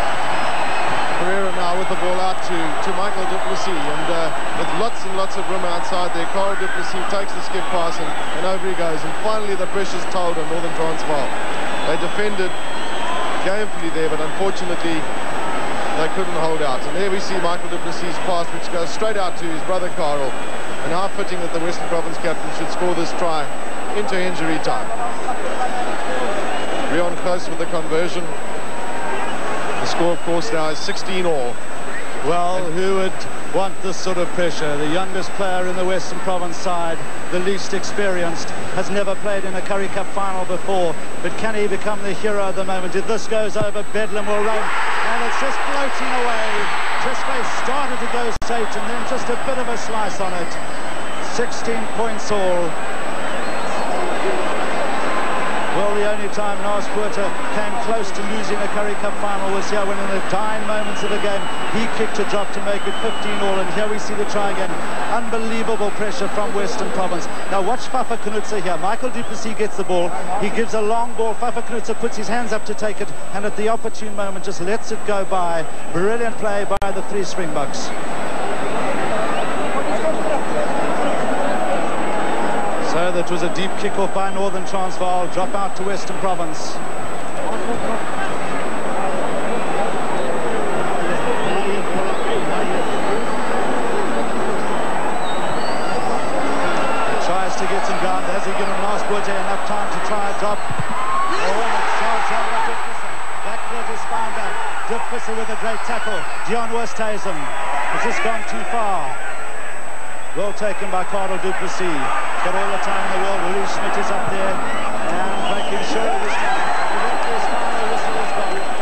Ferreira now with the ball out to, to Michael du Plessis, and uh, with lots and lots of room outside there, Carel du Plessis takes the skip pass and, and over he goes. And finally the pressure's told on Northern Transvaal. They defended gamefully there, but unfortunately they couldn't hold out. And there we see Michael du Plessis' pass, which goes straight out to his brother Carl. And how fitting that the Western Province captain should score this try into injury time. Rion close with the conversion. The score, of course, now is 16 all. Well, who would want this sort of pressure? The youngest player in the Western Province side, the least experienced, has never played in a Currie Cup final before. But can he become the hero of the moment? If this goes over, Bedlam will run. And it's just floating away. Just they started to go straight and then just a bit of a slice on it. 16 points all. Well, the only time Naas Botha came close to losing a Currie Cup final was here when in the dying moments of the game, he kicked a drop to make it 15 all, and here we see the try again. Unbelievable pressure from Western Province. Now watch Faffa Knoetze here. Michael du Plessis gets the ball. He gives a long ball. Faffa Knoetze puts his hands up to take it, and at the opportune moment just lets it go by. Brilliant play by the three Springboks. So was a deep kick-off by Northern Transvaal. Drop out to Western Province. Tries to get some ground. Has he given Naas Botha enough time to try a drop? Oh, and it's charged out by. That clip is found back. Dipvisser with a great tackle. Dion Westhuizen. Has this gone too far? Well taken by Carel du Plessis. Got all the time in the world. Uli Schmidt is up there and making sure this time.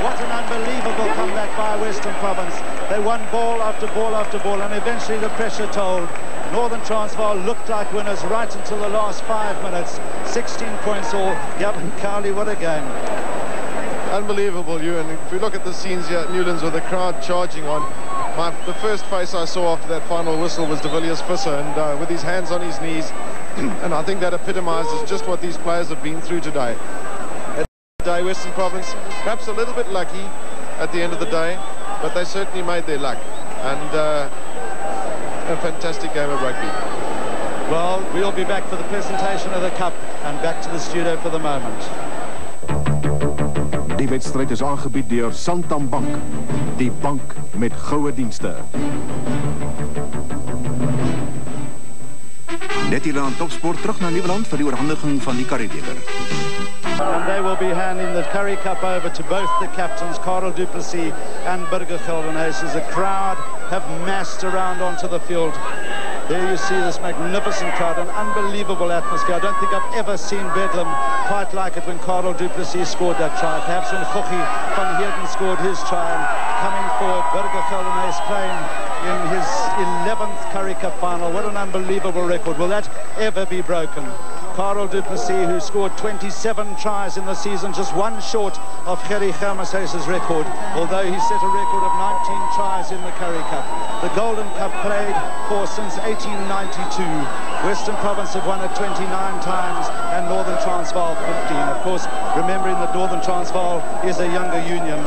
What an unbelievable comeback by Western Province. They won ball after ball after ball and eventually the pressure told. Northern Transvaal looked like winners right until the last five minutes. 16 points all. Gavin Cowley, what a game. Unbelievable, you. And if we look at the scenes here at Newlands with the crowd charging on, my, the first face I saw after that final whistle was De Visser, and uh, with his hands on his knees. and I think that epitomizes just what these players have been through today. At the day, Western Province, perhaps a little bit lucky at the end of the day, but they certainly made their luck. And uh, a fantastic game of rugby. Well, we'll be back for the presentation of the cup and back to the studio for the moment. Die wedstryd is aangebied deur Santam Bank, die bank met goue dienste. Net hier aan Topsport terug na Nieuweland vir die oorhandiging van die Karribeker. And they will be handing the Currie Cup over to both the captains, Carl du Plessis and Burger Geldenhuys, as the crowd have massed around onto the field. There you see this magnificent crowd, an unbelievable atmosphere. I don't think I've ever seen Bedlam quite like it when Carel du Plessis scored that try. Perhaps when Gogie van Heerden scored his try. And coming forward, Burger Geldenhuys playing in his 11th Currie Cup final. What an unbelievable record. Will that ever be broken? Carel du Plessis, who scored 27 tries in the season, just one short of Gerrie Germishuys's record, although he set a record of 19 tries in the Currie Cup. The Golden Cup played for since 1892. Western Province have won it 29 times and Northern Transvaal 15. Of course, remembering that Northern Transvaal is a younger union.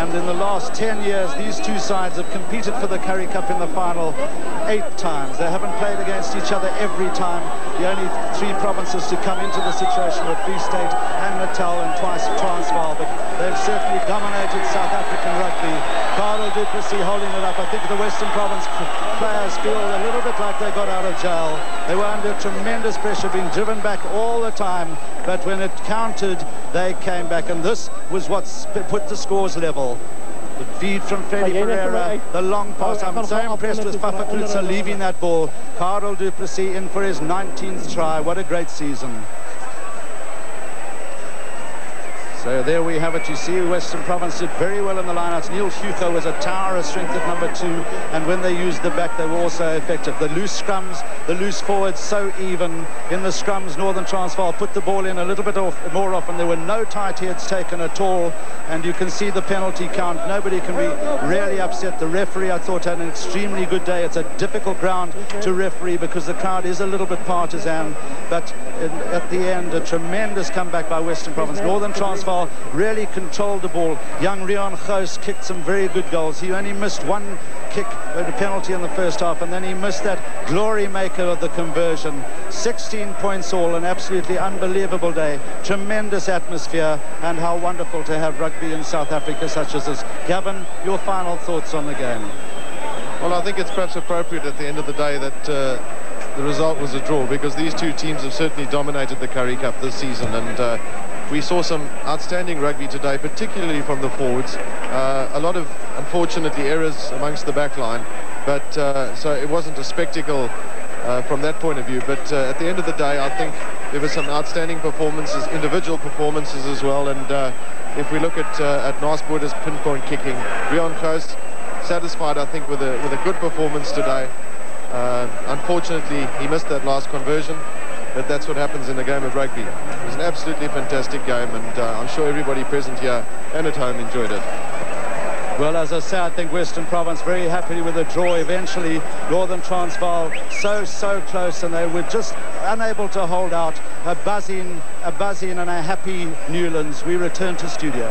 And in the last 10 years, these two sides have competed for the Currie Cup in the final eight times. They haven't played against each other every time. The only three provinces to come into the situation were Free State and Natal and twice Transvaal. But they've certainly dominated South African rugby. Carel du Plessis holding it up. I think the Western Province players feel a little bit like they got out of jail. They were under tremendous pressure, being driven back all the time. But when it counted, they came back. And this was what put the scores level. The feed from Freddy Ferreira, the long pass. I'm so impressed with Faffa Knoetze leaving that ball. Carel du Plessis in for his 19th try. What a great season. So there we have it. You see Western Province did very well in the lineouts. Neil Hugo was a tower of strength at number two. And when they used the back, they were also effective. The loose scrums, the loose forwards, so even. In the scrums, Northern Transvaal put the ball in a little bit off, more often. There were no tight heads taken at all. And you can see the penalty count. Nobody can be really upset. The referee, I thought, had an extremely good day. It's a difficult ground to referee because the crowd is a little bit partisan. But in, at the end, a tremendous comeback by Western Province. Northern Transvaal really controlled the ball. Young Riaan Gous kicked some very good goals. He only missed one kick a penalty in the first half, and then he missed that glory maker of the conversion. 16 points all, an absolutely unbelievable day. Tremendous atmosphere, and how wonderful to have rugby in South Africa such as this. Gavin, your final thoughts on the game? Well, I think it's perhaps appropriate at the end of the day that uh, the result was a draw because these two teams have certainly dominated the Currie Cup this season and uh, we saw some outstanding rugby today, particularly from the forwards. Uh, a lot of, unfortunately, errors amongst the back line, but uh, so it wasn't a spectacle uh, from that point of view. But uh, at the end of the day, I think there were some outstanding performances, individual performances as well. And uh, if we look at uh, at Naas Botha's pinpoint kicking, Riaan Gous satisfied, I think, with a with a good performance today. unfortunately, he missed that last conversion but that's what happens in a game of rugby. It was an absolutely fantastic game, and uh, I'm sure everybody present here and at home enjoyed it. Well, as I say, I think Western Province very happy with the draw. Eventually, Northern Transvaal so, so close, and they were just unable to hold out. A buzzing, a buzzing and a happy Newlands. We return to studio.